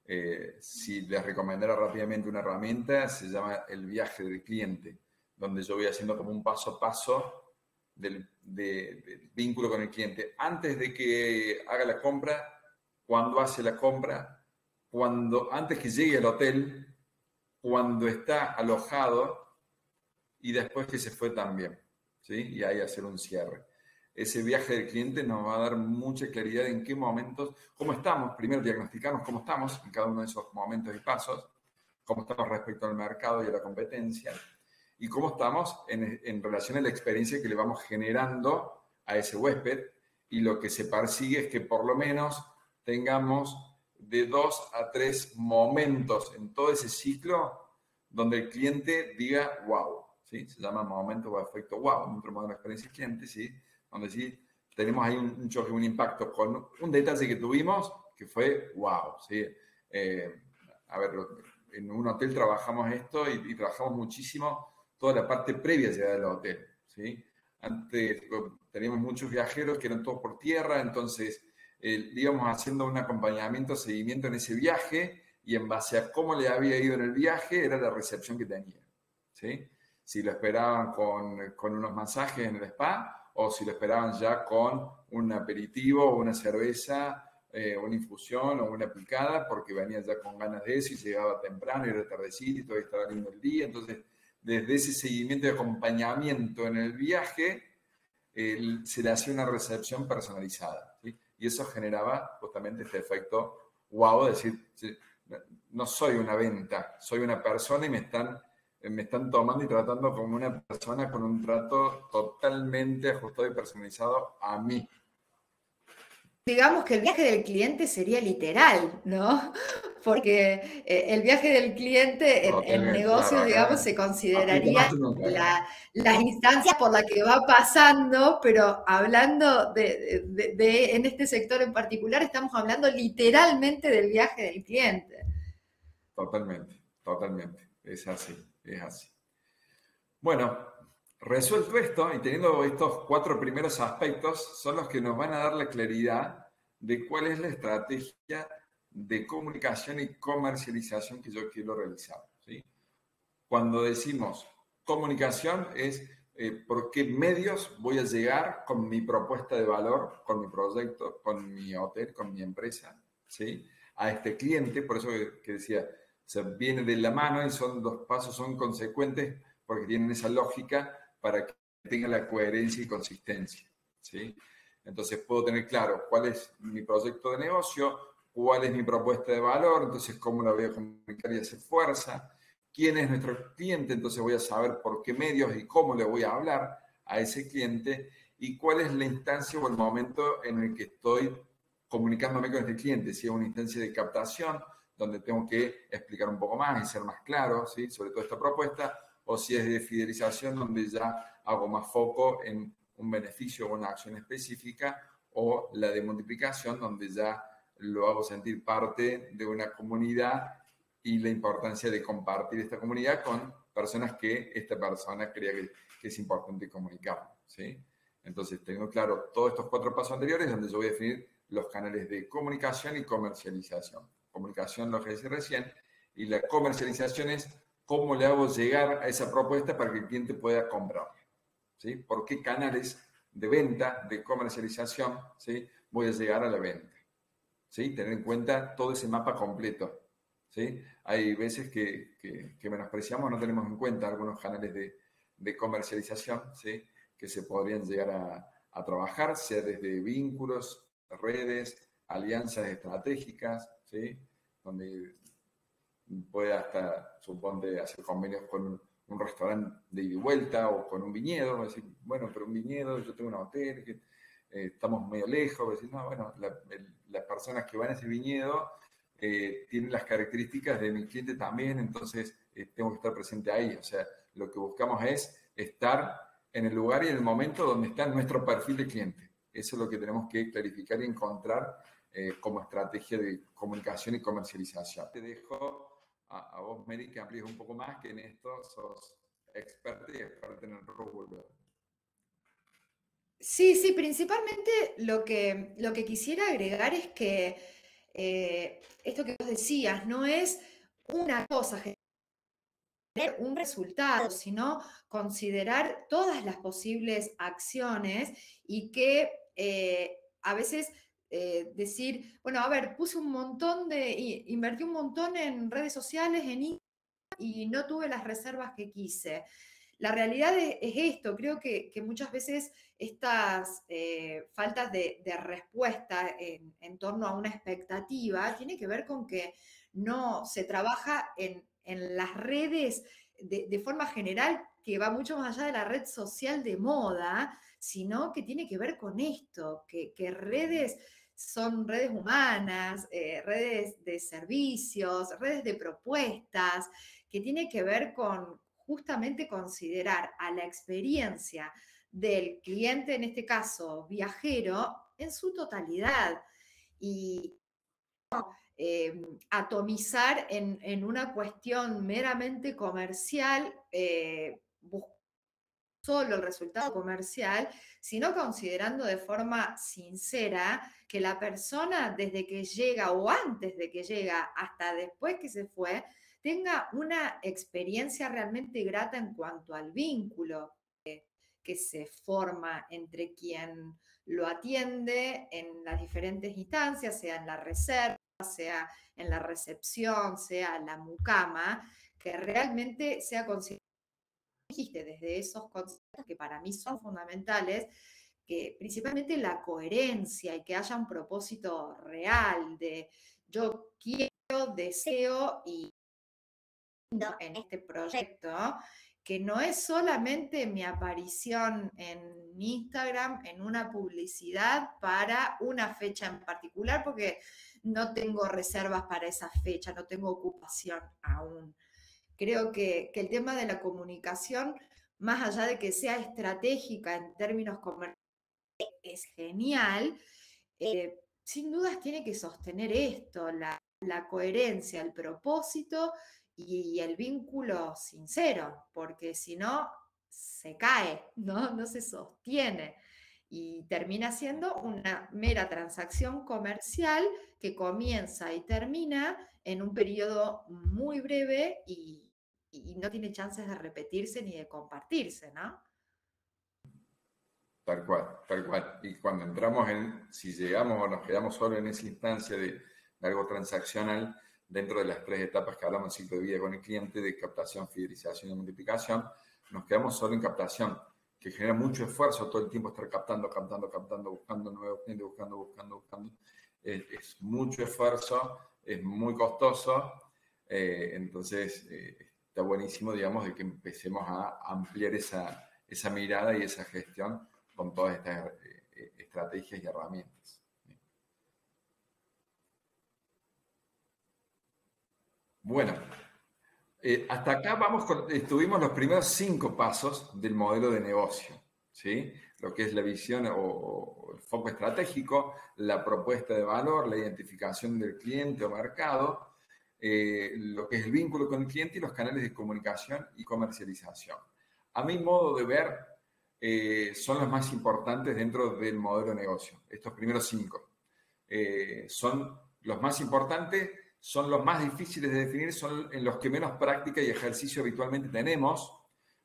eh, si les recomendara rápidamente una herramienta, se llama el viaje del cliente, donde yo voy haciendo como un paso a paso del, vínculo con el cliente. Antes de que haga la compra, cuando hace la compra, cuando, antes que llegue al hotel, cuando está alojado y después que se fue también. ¿sí? Y ahí hacer un cierre ese viaje del cliente nos va a dar mucha claridad en qué momentos, cómo estamos, primero diagnosticarnos cómo estamos en cada uno de esos momentos y pasos, cómo estamos respecto al mercado y a la competencia, y cómo estamos en, relación a la experiencia que le vamos generando a ese huésped, y lo que se persigue es que por lo menos tengamos de dos a tres momentos en todo ese ciclo donde el cliente diga wow, ¿sí? Se llama momento o efecto wow, en otro modo de experiencia cliente, ¿sí? Donde sí tenemos ahí un, choque, un impacto con un detalle que tuvimos que fue wow, ¿sí? Eh, a ver, en un hotel trabajamos esto y, trabajamos muchísimo toda la parte previa a llegar al hotel, ¿sí? Antes teníamos muchos viajeros que eran todos por tierra, entonces eh, íbamos haciendo un acompañamiento, seguimiento en ese viaje y en base a cómo le había ido en el viaje era la recepción que tenía, ¿sí? Si lo esperaban con, con unos masajes en el spa, o si lo esperaban ya con un aperitivo, una cerveza, eh, una infusión o una picada, porque venía ya con ganas de eso y llegaba temprano y era tardecito y todavía estaba lindo el día. Entonces, desde ese seguimiento de acompañamiento en el viaje, se le hacía una recepción personalizada. Y eso generaba justamente este efecto wow, decir, no soy una venta, soy una persona y me están me están tomando y tratando como una persona con un trato totalmente ajustado y personalizado a mí.
Digamos que el viaje del cliente sería literal, ¿no? Porque eh, el viaje del cliente en el negocio, digamos, se consideraría la, las instancias por las que va pasando, pero hablando de, de, en este sector en particular, estamos hablando literalmente del viaje del cliente.
Totalmente, totalmente, es así es así. Bueno, resuelto esto y teniendo estos cuatro primeros aspectos, son los que nos van a dar la claridad de cuál es la estrategia de comunicación y comercialización que yo quiero realizar. ¿sí? Cuando decimos comunicación es eh, por qué medios voy a llegar con mi propuesta de valor, con mi proyecto, con mi hotel, con mi empresa, ¿sí? a este cliente. Por eso que decía, se viene de la mano y son dos pasos, son consecuentes porque tienen esa lógica para que tenga la coherencia y consistencia. ¿sí? Entonces puedo tener claro cuál es mi proyecto de negocio, cuál es mi propuesta de valor, entonces cómo la voy a comunicar y hacer fuerza, quién es nuestro cliente, entonces voy a saber por qué medios y cómo le voy a hablar a ese cliente y cuál es la instancia o el momento en el que estoy comunicándome con este cliente, si es una instancia de captación, donde tengo que explicar un poco más y ser más claro ¿sí? sobre toda esta propuesta, o si es de fidelización, donde ya hago más foco en un beneficio o una acción específica, o la de multiplicación, donde ya lo hago sentir parte de una comunidad y la importancia de compartir esta comunidad con personas que esta persona crea que, es importante comunicar. ¿sí? Entonces, tengo claro todos estos cuatro pasos anteriores donde yo voy a definir los canales de comunicación y comercialización. Comunicación, lo que recién, y la comercialización es cómo le hago llegar a esa propuesta para que el cliente pueda comprar. ¿sí? ¿Por qué canales de venta, de comercialización, ¿sí? voy a llegar a la venta? ¿sí? Tener en cuenta todo ese mapa completo. ¿sí? Hay veces que, que, menospreciamos, no tenemos en cuenta algunos canales de, de comercialización ¿sí? que se podrían llegar a, a trabajar, sea desde vínculos, redes, alianzas estratégicas, ¿sí? donde puede hasta, suponte, hacer convenios con un, restaurante de ida y vuelta o con un viñedo, decir, bueno, pero un viñedo, yo tengo un hotel, eh, estamos medio lejos, decir, no, bueno, las personas que van a ese viñedo eh, tienen las características de mi cliente también, entonces eh, tengo que estar presente ahí. O sea, lo que buscamos es estar en el lugar y en el momento donde está nuestro perfil de cliente. Eso es lo que tenemos que clarificar y encontrar como estrategia de comunicación y comercialización. Te dejo a, vos, Mary, que amplíes un poco más, que en esto sos experta y experta en el rubro.
Sí, sí, principalmente lo que, lo que quisiera agregar es que eh, esto que vos decías no es una cosa, generar un resultado, sino considerar todas las posibles acciones y que eh, a veces eh, decir, bueno, a ver, puse un montón de, invertí un montón en redes sociales, en y no tuve las reservas que quise. La realidad es, esto, creo que, muchas veces estas eh, faltas de, respuesta en, torno a una expectativa tiene que ver con que no se trabaja en, las redes de, forma general que va mucho más allá de la red social de moda, sino que tiene que ver con esto, que, que redes son redes humanas, eh, redes de servicios, redes de propuestas, que tiene que ver con justamente considerar a la experiencia del cliente, en este caso viajero, en su totalidad y eh, atomizar en, una cuestión meramente comercial, eh, solo el resultado comercial, sino considerando de forma sincera que la persona desde que llega o antes de que llega hasta después que se fue, tenga una experiencia realmente grata en cuanto al vínculo que se forma entre quien lo atiende en las diferentes instancias, sea en la reserva, sea en la recepción, sea en la mucama, que realmente sea considerado dijiste, desde esos conceptos que para mí son fundamentales, que principalmente la coherencia y que haya un propósito real de yo quiero, deseo y en este proyecto, que no es solamente mi aparición en Instagram, en una publicidad para una fecha en particular, porque no tengo reservas para esa fecha, no tengo ocupación aún. Creo que, el tema de la comunicación, más allá de que sea estratégica en términos comerciales, es genial, eh, sin dudas tiene que sostener esto, la, coherencia, el propósito y, el vínculo sincero, porque si no, se cae, ¿no? no se sostiene y termina siendo una mera transacción comercial que comienza y termina en un periodo muy breve y, no tiene chances de repetirse ni de compartirse, ¿no?
Tal cual, tal cual. Y cuando entramos en, si llegamos o nos quedamos solo en esa instancia de, algo transaccional, dentro de las tres etapas que hablamos en ciclo de vida con el cliente, de captación, fidelización y multiplicación, nos quedamos solo en captación que genera mucho esfuerzo todo el tiempo estar captando, captando, captando, buscando nuevos clientes, buscando, buscando, buscando. Es, mucho esfuerzo, es muy costoso, eh, entonces eh, está buenísimo, digamos, de que empecemos a ampliar esa, esa mirada y esa gestión con todas estas eh, estrategias y herramientas. Bueno, eh, hasta acá vamos estuvimos los primeros cinco pasos del modelo de negocio. ¿sí? lo que es la visión o, el foco estratégico, la propuesta de valor, la identificación del cliente o mercado, eh, lo que es el vínculo con el cliente y los canales de comunicación y comercialización. A mi modo de ver, eh, son los más importantes dentro del modelo de negocio, estos primeros cinco. Eh, son los más importantes, son los más difíciles de definir, son en los que menos práctica y ejercicio habitualmente tenemos,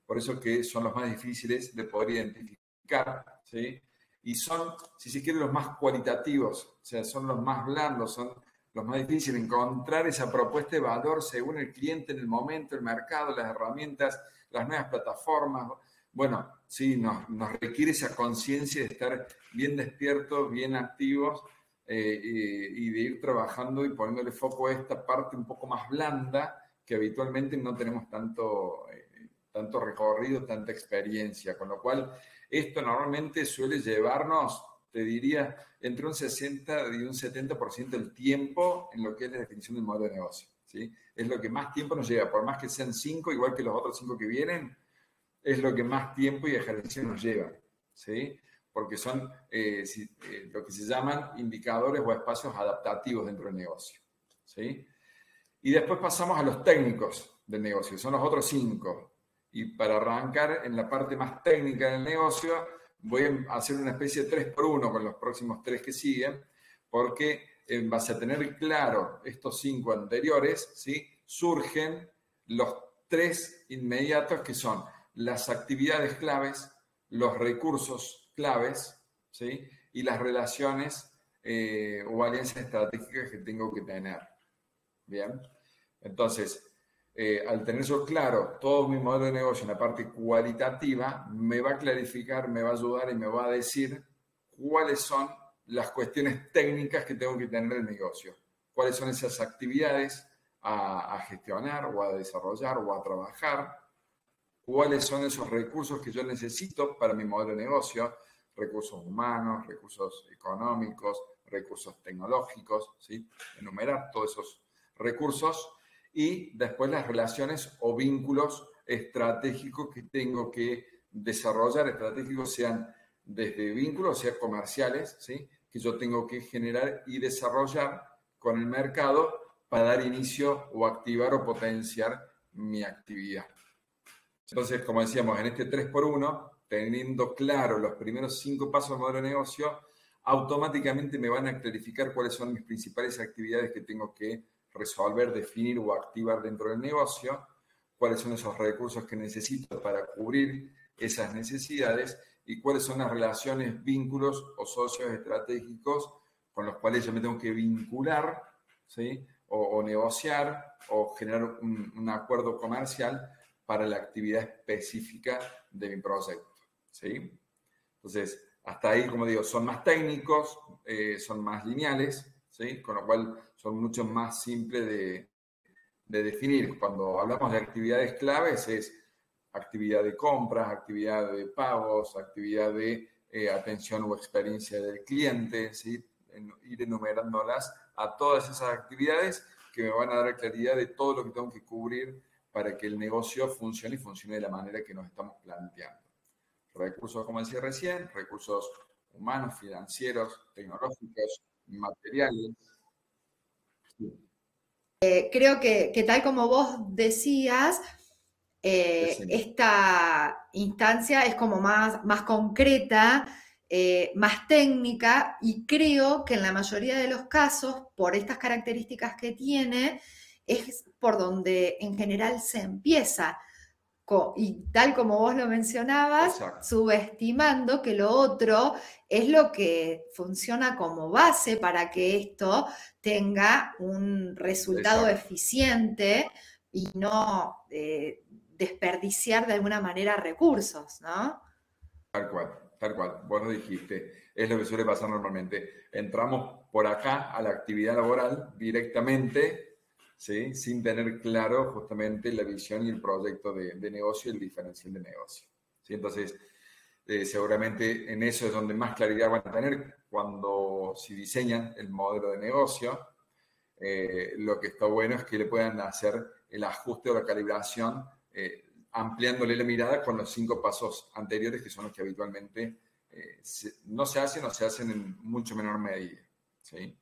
por eso que son los más difíciles de poder identificar, ¿sí? Y son, si se quiere, los más cualitativos, o sea, son los más blandos, son los más difíciles, encontrar esa propuesta de valor según el cliente en el momento, el mercado, las herramientas, las nuevas plataformas. Bueno, sí, nos, nos requiere esa conciencia de estar bien despiertos, bien activos eh, y, de ir trabajando y poniéndole foco a esta parte un poco más blanda que habitualmente no tenemos tanto, eh, tanto recorrido, tanta experiencia. Con lo cual, esto normalmente suele llevarnos, te diría, entre un 60 y un 70% del tiempo en lo que es la definición del modelo de negocio. ¿sí? Es lo que más tiempo nos lleva, por más que sean cinco, igual que los otros cinco que vienen, es lo que más tiempo y ejercicio nos lleva. ¿sí? porque son eh, eh, lo que se llaman indicadores o espacios adaptativos dentro del negocio. ¿sí? Y después pasamos a los técnicos del negocio, son los otros cinco. Y para arrancar en la parte más técnica del negocio, voy a hacer una especie de 3 por 1 con los próximos tres que siguen, porque en base a tener claro estos cinco anteriores, ¿sí? surgen los tres inmediatos que son las actividades claves, los recursos claves ¿sí? y las relaciones eh, o alianzas estratégicas que tengo que tener. Bien, entonces, eh, al tener eso claro, todo mi modelo de negocio en la parte cualitativa me va a clarificar, me va a ayudar y me va a decir cuáles son las cuestiones técnicas que tengo que tener en el negocio, cuáles son esas actividades a, a gestionar o a desarrollar o a trabajar, cuáles son esos recursos que yo necesito para mi modelo de negocio, recursos humanos, recursos económicos, recursos tecnológicos, ¿sí? enumerar todos esos recursos y después las relaciones o vínculos estratégicos que tengo que desarrollar, estratégicos sean desde vínculos, sean comerciales, ¿sí? que yo tengo que generar y desarrollar con el mercado para dar inicio o activar o potenciar mi actividad. Entonces, como decíamos, en este 3x1 teniendo claro los primeros cinco pasos del modelo de negocio, automáticamente me van a clarificar cuáles son mis principales actividades que tengo que resolver, definir o activar dentro del negocio, cuáles son esos recursos que necesito para cubrir esas necesidades y cuáles son las relaciones, vínculos o socios estratégicos con los cuales yo me tengo que vincular, ¿sí? o, negociar o generar un, acuerdo comercial para la actividad específica de mi proyecto. ¿sí? Entonces, hasta ahí, como digo, son más técnicos, eh, son más lineales, ¿sí? Con lo cual son mucho más simples de, definir. Cuando hablamos de actividades claves es actividad de compras, actividad de pagos, actividad de eh, atención o experiencia del cliente, ¿sí? ir enumerándolas a todas esas actividades que me van a dar claridad de todo lo que tengo que cubrir para que el negocio funcione y funcione de la manera que nos estamos planteando recursos, como decía recién, recursos humanos, financieros, tecnológicos, materiales.
Eh, creo que, tal como vos decías, eh, esta instancia es como más, más concreta, eh, más técnica y creo que en la mayoría de los casos, por estas características que tiene, es por donde en general se empieza y tal como vos lo mencionabas, subestimando que lo otro es lo que funciona como base para que esto tenga un resultado eficiente y no eh, desperdiciar de alguna manera recursos, ¿no?
Tal cual, tal cual, vos lo dijiste, es lo que suele pasar normalmente. Entramos por acá a la actividad laboral directamente sin tener claro justamente la visión y el proyecto de, negocio y el diferencial de negocio. ¿sí? Entonces, eh, seguramente en eso es donde más claridad van a tener cuando si diseñan el modelo de negocio. Eh, lo que está bueno es que le puedan hacer el ajuste o la calibración, eh, ampliándole la mirada con los cinco pasos anteriores, que son los que habitualmente eh, no se hacen o se hacen en mucho menor medida. ¿sí?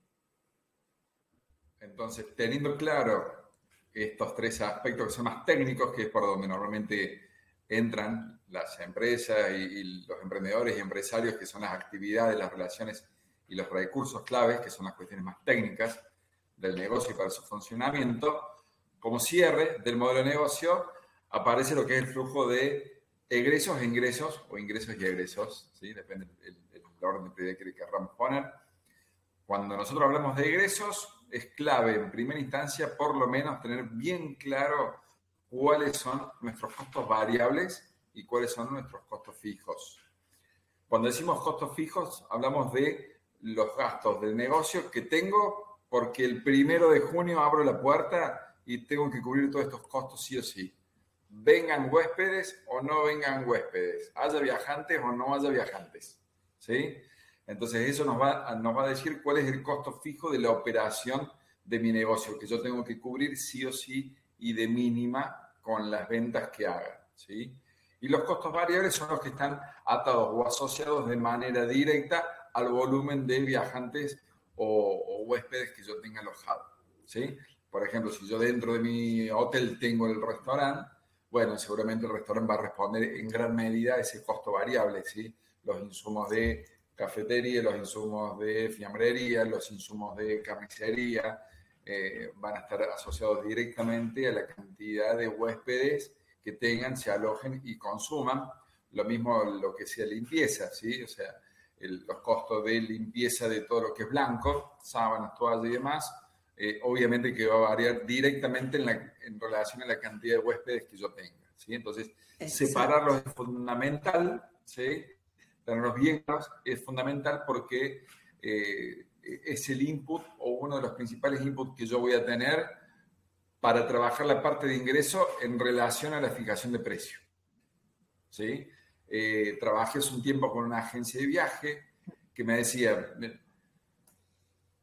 Entonces, teniendo claro estos tres aspectos que son más técnicos, que es por donde normalmente entran las empresas y, los emprendedores y empresarios, que son las actividades, las relaciones y los recursos claves, que son las cuestiones más técnicas del negocio y para su funcionamiento, como cierre del modelo de negocio aparece lo que es el flujo de egresos e ingresos, o ingresos y egresos, ¿sí? depende del, orden de prioridad que queramos poner. Cuando nosotros hablamos de egresos, es clave en primera instancia por lo menos tener bien claro cuáles son nuestros costos variables y cuáles son nuestros costos fijos. Cuando decimos costos fijos, hablamos de los gastos del negocio que tengo porque el primero de junio abro la puerta y tengo que cubrir todos estos costos sí o sí. Vengan huéspedes o no vengan huéspedes, haya viajantes o no haya viajantes. ¿Sí? Entonces eso nos va, nos va a decir cuál es el costo fijo de la operación de mi negocio, que yo tengo que cubrir sí o sí y de mínima con las ventas que haga. ¿sí? Y los costos variables son los que están atados o asociados de manera directa al volumen de viajantes o, huéspedes que yo tenga alojado. ¿sí? Por ejemplo, si yo dentro de mi hotel tengo el restaurante, bueno, seguramente el restaurante va a responder en gran medida a ese costo variable, ¿sí? Los insumos de cafetería, los insumos de fiambrería, los insumos de carnicería, eh, van a estar asociados directamente a la cantidad de huéspedes que tengan, se alojen y consuman. Lo mismo lo que sea limpieza, ¿sí? O sea, los costos de limpieza de todo lo que es blanco, sábanas, toallas y demás, eh, obviamente que va a variar directamente en, la, en, relación a la cantidad de huéspedes que yo tenga, ¿sí? Entonces, separarlos es fundamental, ¿sí? Tenerlos bien claros es fundamental porque eh, es el input o uno de los principales inputs que yo voy a tener para trabajar la parte de ingreso en relación a la fijación de precio. ¿Sí? Eh, trabajé hace un tiempo con una agencia de viaje que me decía,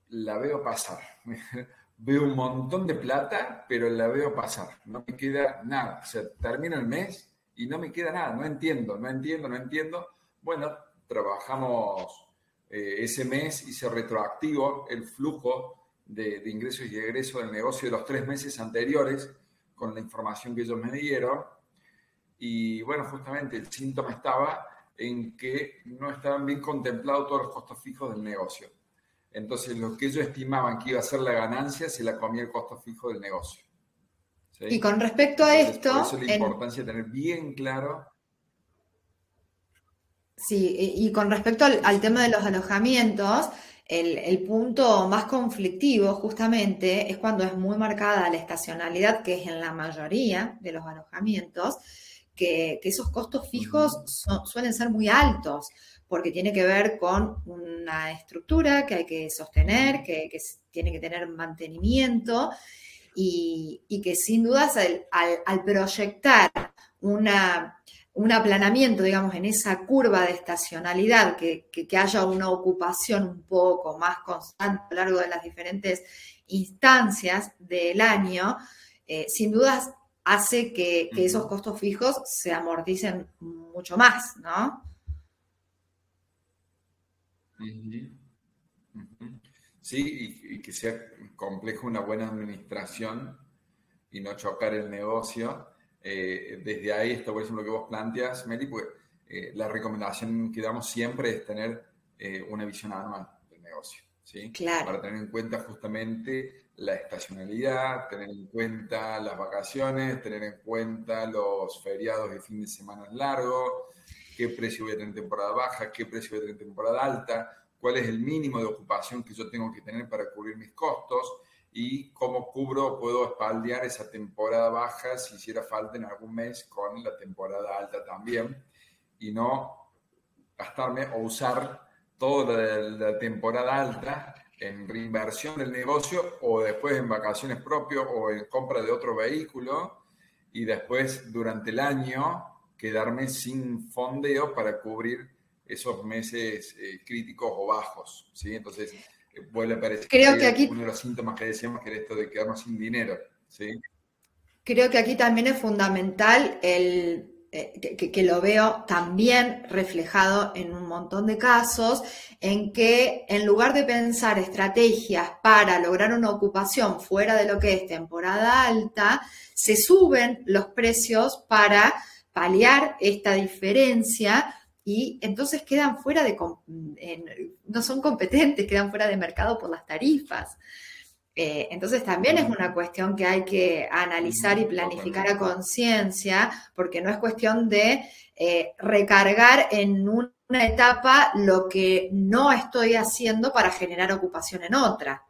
la veo pasar, veo un montón de plata, pero la veo pasar, no me queda nada. O sea, termina el mes y no me queda nada, no entiendo, no entiendo, no entiendo. Bueno, trabajamos eh, ese mes hice retroactivo el flujo de, ingresos y egresos del negocio de los tres meses anteriores con la información que ellos me dieron. Y bueno, justamente el síntoma estaba en que no estaban bien contemplados todos los costos fijos del negocio. Entonces, lo que ellos estimaban que iba a ser la ganancia, se la comía el costo fijo del negocio.
Y con respecto a esto... Por
eso la importancia de tener bien claro
Sí, y, con respecto al, tema de los alojamientos, el, punto más conflictivo justamente es cuando es muy marcada la estacionalidad, que es en la mayoría de los alojamientos, que, esos costos fijos suelen ser muy altos, porque tiene que ver con una estructura que hay que sostener, que, tiene que tener mantenimiento y, que sin dudas al proyectar una un aplanamiento, digamos, en esa curva de estacionalidad, que, haya una ocupación un poco más constante a lo largo de las diferentes instancias del año, eh, sin dudas hace que, esos costos fijos se amorticen mucho más, ¿no?
Sí, y, que sea complejo una buena administración y no chocar el negocio eh, desde ahí, esto por ejemplo que vos planteas, Meli, pues eh, la recomendación que damos siempre es tener eh, una visión anual del negocio, ¿sí?
Claro.
Para tener en cuenta justamente la estacionalidad, tener en cuenta las vacaciones, tener en cuenta los feriados de fin de semana largo, qué precio voy a tener en temporada baja, qué precio voy a tener en temporada alta, cuál es el mínimo de ocupación que yo tengo que tener para cubrir mis costos y cómo cubro, puedo espaldear esa temporada baja si hiciera falta en algún mes con la temporada alta también y no gastarme o usar toda la, temporada alta en reinversión del negocio o después en vacaciones propias o en compra de otro vehículo y después durante el año quedarme sin fondeo para cubrir esos meses eh, críticos o bajos. ¿sí? Entonces, vuelve a aparecer
Creo que aquí...
uno de los síntomas que decíamos que era esto de quedarnos sin dinero. ¿sí?
Creo que aquí también es fundamental el, eh, que, lo veo también reflejado en un montón de casos, en que en lugar de pensar estrategias para lograr una ocupación fuera de lo que es temporada alta, se suben los precios para paliar esta diferencia y entonces quedan fuera de, no son competentes, quedan fuera de mercado por las tarifas. Eh, entonces también es una cuestión que hay que analizar y planificar a conciencia, porque no es cuestión de eh, recargar en una etapa lo que no estoy haciendo para generar ocupación en otra.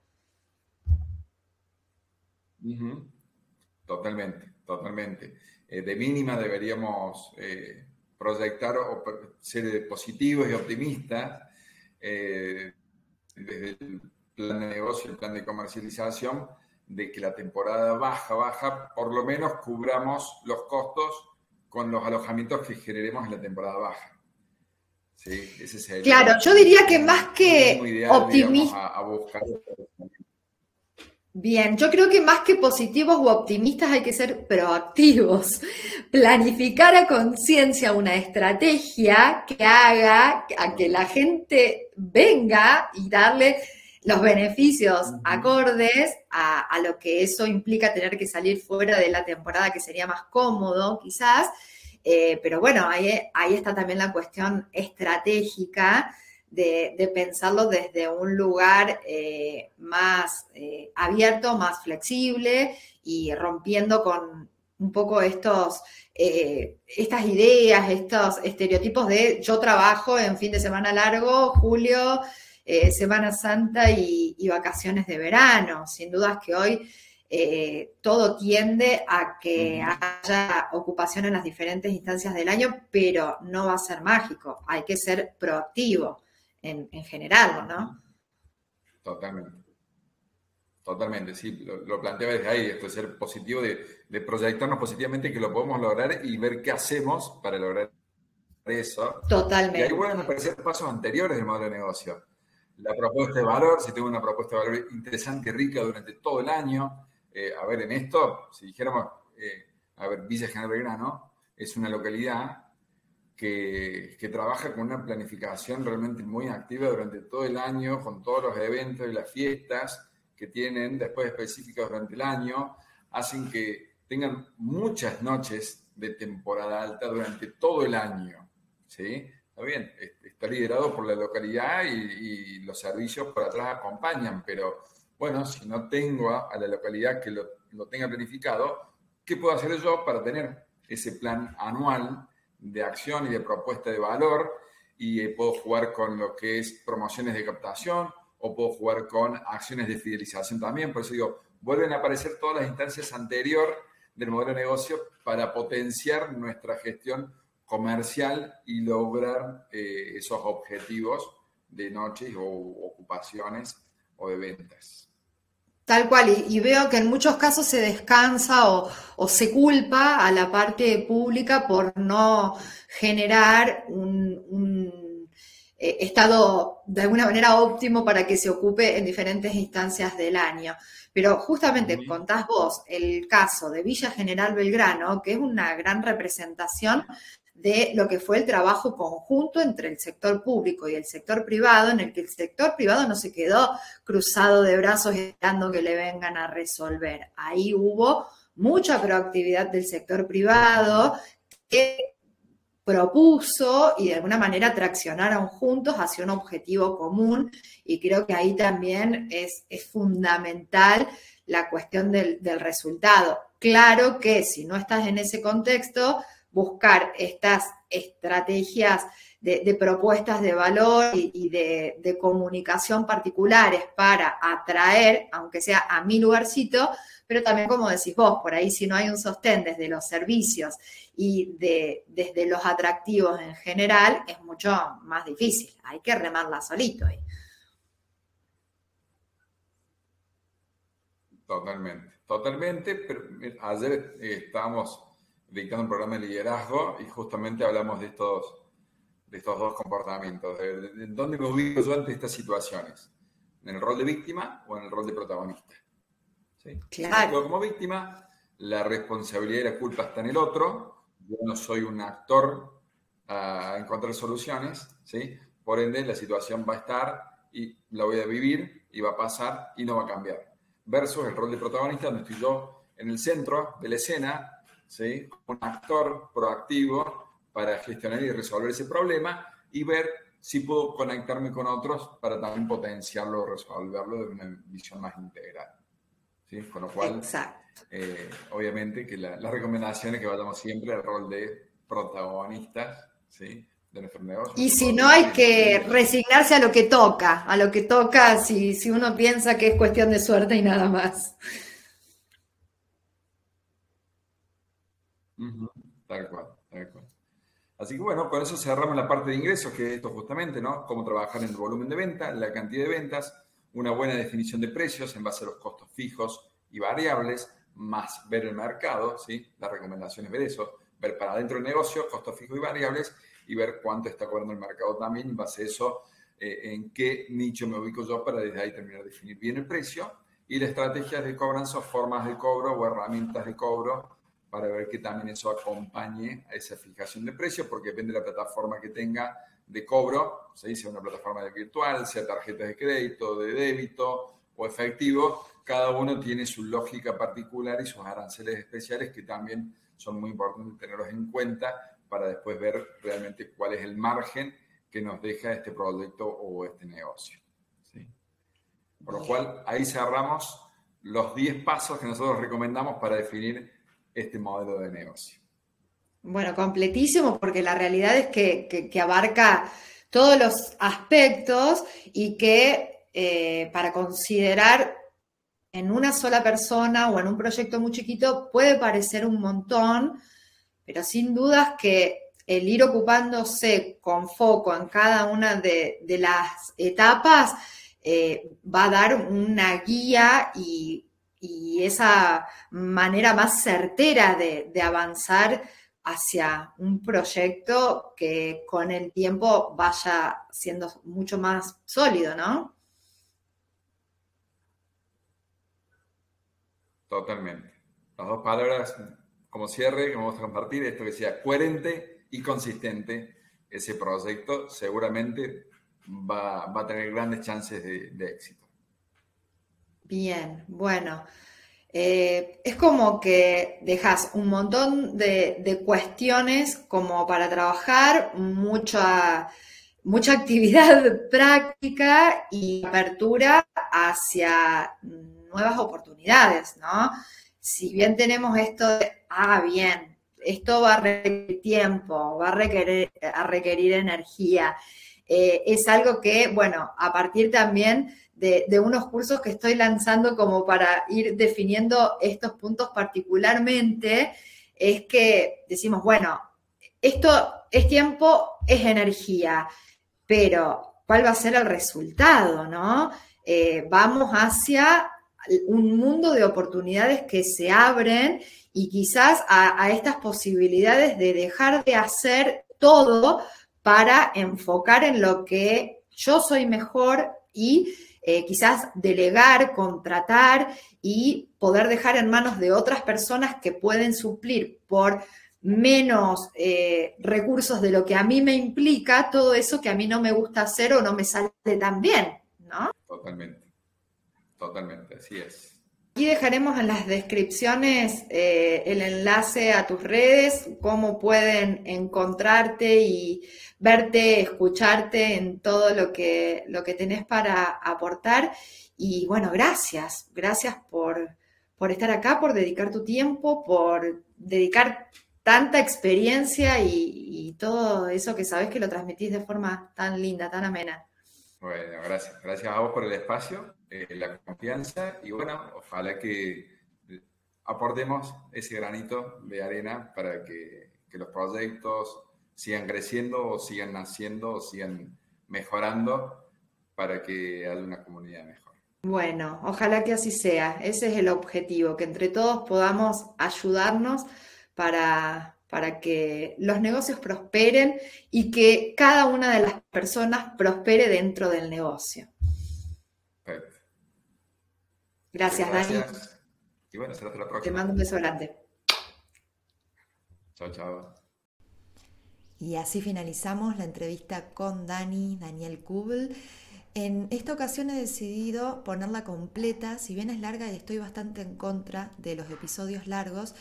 Totalmente, totalmente. Eh, de mínima deberíamos proyectar o ser positivos y optimistas desde el plan de negocio, el plan de comercialización, de que la temporada baja, baja, por lo menos cubramos los costos con los alojamientos que generemos en la temporada baja.
Sí, ese es el, claro, yo diría que más que optimista. Bien, yo creo que más que positivos u optimistas hay que ser proactivos, planificar a conciencia una estrategia que haga a que la gente venga y darle los beneficios acordes a, lo que eso implica tener que salir fuera de la temporada, que sería más cómodo quizás. Eh, pero bueno, ahí, ahí, está también la cuestión estratégica de, pensarlo desde un lugar eh, más eh, abierto, más flexible y rompiendo con un poco estos, estas ideas, estos estereotipos de yo trabajo en fin de semana largo, julio, eh, Semana Santa y, vacaciones de verano. Sin dudas que hoy eh, todo tiende a que haya ocupación en las diferentes instancias del año, pero no va a ser mágico. Hay que ser proactivo en, general, ¿no?
Totalmente. Totalmente, sí, lo, planteaba desde ahí, esto de ser positivo, de, de, proyectarnos positivamente que lo podemos lograr y ver qué hacemos para lograr eso.
Totalmente. Y
ahí vuelven a aparecer pasos anteriores del modelo de negocio la propuesta de valor, si tengo una propuesta de valor interesante y rica durante todo el año. Eh, a ver, en esto, si dijéramos, eh, a ver, Villa General Belgrano es una localidad que, trabaja con una planificación realmente muy activa durante todo el año, con todos los eventos y las fiestas que tienen después específicas durante el año, hacen que tengan muchas noches de temporada alta durante todo el año. ¿sí? Está bien, está liderado por la localidad y, los servicios por atrás acompañan, pero bueno, si no tengo a, la localidad que lo, tenga planificado, ¿qué puedo hacer yo para tener ese plan anual de acción y de propuesta de valor? Y eh, puedo jugar con lo que es promociones de captación o puedo jugar con acciones de fidelización también. Por eso digo, vuelven a aparecer todas las instancias anteriores del modelo de negocio para potenciar nuestra gestión comercial y lograr eh, esos objetivos de noches o ocupaciones o de ventas.
Tal cual, y, veo que en muchos casos se descansa o, se culpa a la parte pública por no generar un, eh, estado de alguna manera óptimo para que se ocupe en diferentes instancias del año. Pero justamente contás vos el caso de Villa General Belgrano, que es una gran representación de lo que fue el trabajo conjunto entre el sector público y el sector privado, en el que el sector privado no se quedó cruzado de brazos esperando que le vengan a resolver. Ahí hubo mucha proactividad del sector privado que propuso y de alguna manera traccionaron juntos hacia un objetivo común y creo que ahí también es, fundamental la cuestión del, del resultado. Claro que si no estás en ese contexto, buscar estas estrategias de, propuestas de valor y, de, comunicación particulares para atraer, aunque sea a mi lugarcito, pero también como decís vos, por ahí si no hay un sostén desde los servicios y de, desde los atractivos en general, es mucho más difícil. Hay que remarla solito ahí.
Totalmente, totalmente. Pero ayer eh, estábamos dictando un programa de liderazgo y justamente hablamos de estos, de estos dos comportamientos, de, dónde me ubico yo ante estas situaciones, en el rol de víctima o en el rol de protagonista. ¿Sí? Claro. como víctima, la responsabilidad y la culpa está en el otro, yo no soy un actor a encontrar soluciones, ¿sí? Por ende, la situación va a estar y la voy a vivir y va a pasar y no va a cambiar. Versus el rol de protagonista, donde estoy yo en el centro de la escena, ¿sí? Un actor proactivo para gestionar y resolver ese problema y ver si puedo conectarme con otros para también potenciarlo o resolverlo de una visión más integral. ¿sí? Con lo cual, eh, obviamente que la, la, recomendación es que vayamos siempre al rol de protagonistas ¿sí? de nuestro negocio.
Y si no, hay que resignarse a lo que toca, a lo que toca si, si uno piensa que es cuestión de suerte y nada más.
Tal cual, tal cual. Así que bueno, con eso cerramos la parte de ingresos, que es esto justamente, ¿no? Cómo trabajar en el volumen de venta, la cantidad de ventas, una buena definición de precios en base a los costos fijos y variables, más ver el mercado, ¿sí? Las recomendaciones ver eso, ver para adentro del negocio, costos fijos y variables, y ver cuánto está cobrando el mercado también, en base a eso, eh, en qué nicho me ubico yo para desde ahí terminar de definir bien el precio, y las estrategias de cobranza, formas de cobro o herramientas de cobro para ver que también eso acompañe a esa fijación de precios, porque depende de la plataforma que tenga de cobro, se sea una plataforma virtual, sea tarjetas de crédito, de débito o efectivo, cada uno tiene su lógica particular y sus aranceles especiales que también son muy importantes tenerlos en cuenta para después ver realmente cuál es el margen que nos deja este proyecto o este negocio. Por lo cual, ahí cerramos los 10 pasos que nosotros recomendamos para definir este modelo de negocio.
Bueno, completísimo, porque la realidad es que, abarca todos los aspectos y que eh, para considerar en una sola persona o en un proyecto muy chiquito puede parecer un montón, pero sin dudas que el ir ocupándose con foco en cada una de, las etapas eh, va a dar una guía y y esa manera más certera de, avanzar hacia un proyecto que con el tiempo vaya siendo mucho más sólido, ¿no?
Totalmente. Las dos palabras como cierre que vamos a compartir, esto que sea coherente y consistente, ese proyecto seguramente va, a tener grandes chances de éxito.
Bien, bueno. Eh, es como que dejas un montón de, cuestiones como para trabajar, mucha, mucha actividad práctica y apertura hacia nuevas oportunidades, ¿no? Si bien tenemos esto de, ah, bien, esto va a requerir tiempo, va a requerir, a requerir energía, eh, es algo que, bueno, a partir también de, unos cursos que estoy lanzando como para ir definiendo estos puntos particularmente, es que decimos, bueno, esto es tiempo, es energía, pero ¿cuál va a ser el resultado, no? Eh, vamos hacia un mundo de oportunidades que se abren y quizás a, estas posibilidades de dejar de hacer todo para enfocar en lo que yo soy mejor y eh, quizás delegar, contratar y poder dejar en manos de otras personas que pueden suplir por menos eh, recursos de lo que a mí me implica todo eso que a mí no me gusta hacer o no me sale tan bien, ¿no?
Totalmente, totalmente, así es.
Aquí dejaremos en las descripciones eh, el enlace a tus redes, cómo pueden encontrarte y verte, escucharte en todo lo que, lo que tenés para aportar. Y bueno, gracias, gracias por, estar acá, por dedicar tu tiempo, por dedicar tanta experiencia y, todo eso que sabes que lo transmitís de forma tan linda, tan amena.
Bueno, gracias. Gracias a vos por el espacio eh, la confianza y bueno, ojalá que aportemos ese granito de arena para que, los proyectos sigan creciendo o sigan naciendo o sigan mejorando para que haya una comunidad mejor.
Bueno, ojalá que así sea. Ese es el objetivo, que entre todos podamos ayudarnos para, para que los negocios prosperen y que cada una de las personas prospere dentro del negocio. Gracias, Dani.
Y bueno, será hasta la próxima.
Te mando un beso grande.
Chao, chao.
Y así finalizamos la entrevista con Dani, Daniel Kubel. En esta ocasión he decidido ponerla completa, si bien es larga y estoy bastante en contra de los episodios largos,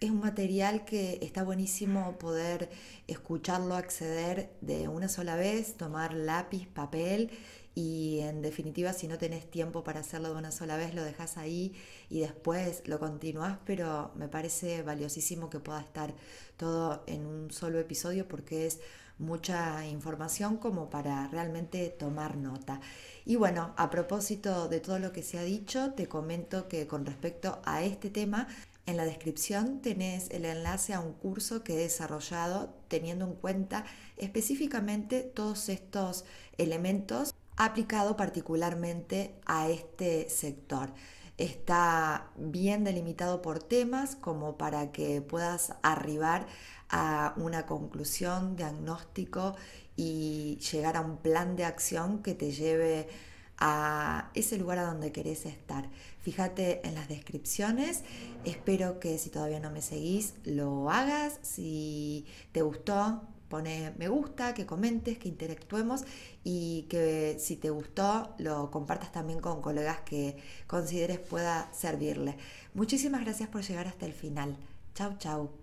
es un material que está buenísimo poder escucharlo, acceder de una sola vez, tomar lápiz, papel y en definitiva si no tenés tiempo para hacerlo de una sola vez lo dejas ahí y después lo continúas, pero me parece valiosísimo que pueda estar todo en un solo episodio porque es mucha información como para realmente tomar nota. Y bueno, a propósito de todo lo que se ha dicho, te comento que con respecto a este tema, en la descripción tenés el enlace a un curso que he desarrollado teniendo en cuenta específicamente todos estos elementos aplicado particularmente a este sector. Está bien delimitado por temas como para que puedas arribar a una conclusión, diagnóstico y llegar a un plan de acción que te lleve a ese lugar a donde querés estar. Fíjate en las descripciones, espero que si todavía no me seguís lo hagas, si te gustó pone me gusta, que comentes, que interactuemos y que si te gustó lo compartas también con colegas que consideres pueda servirle. Muchísimas gracias por llegar hasta el final. Chau, chau.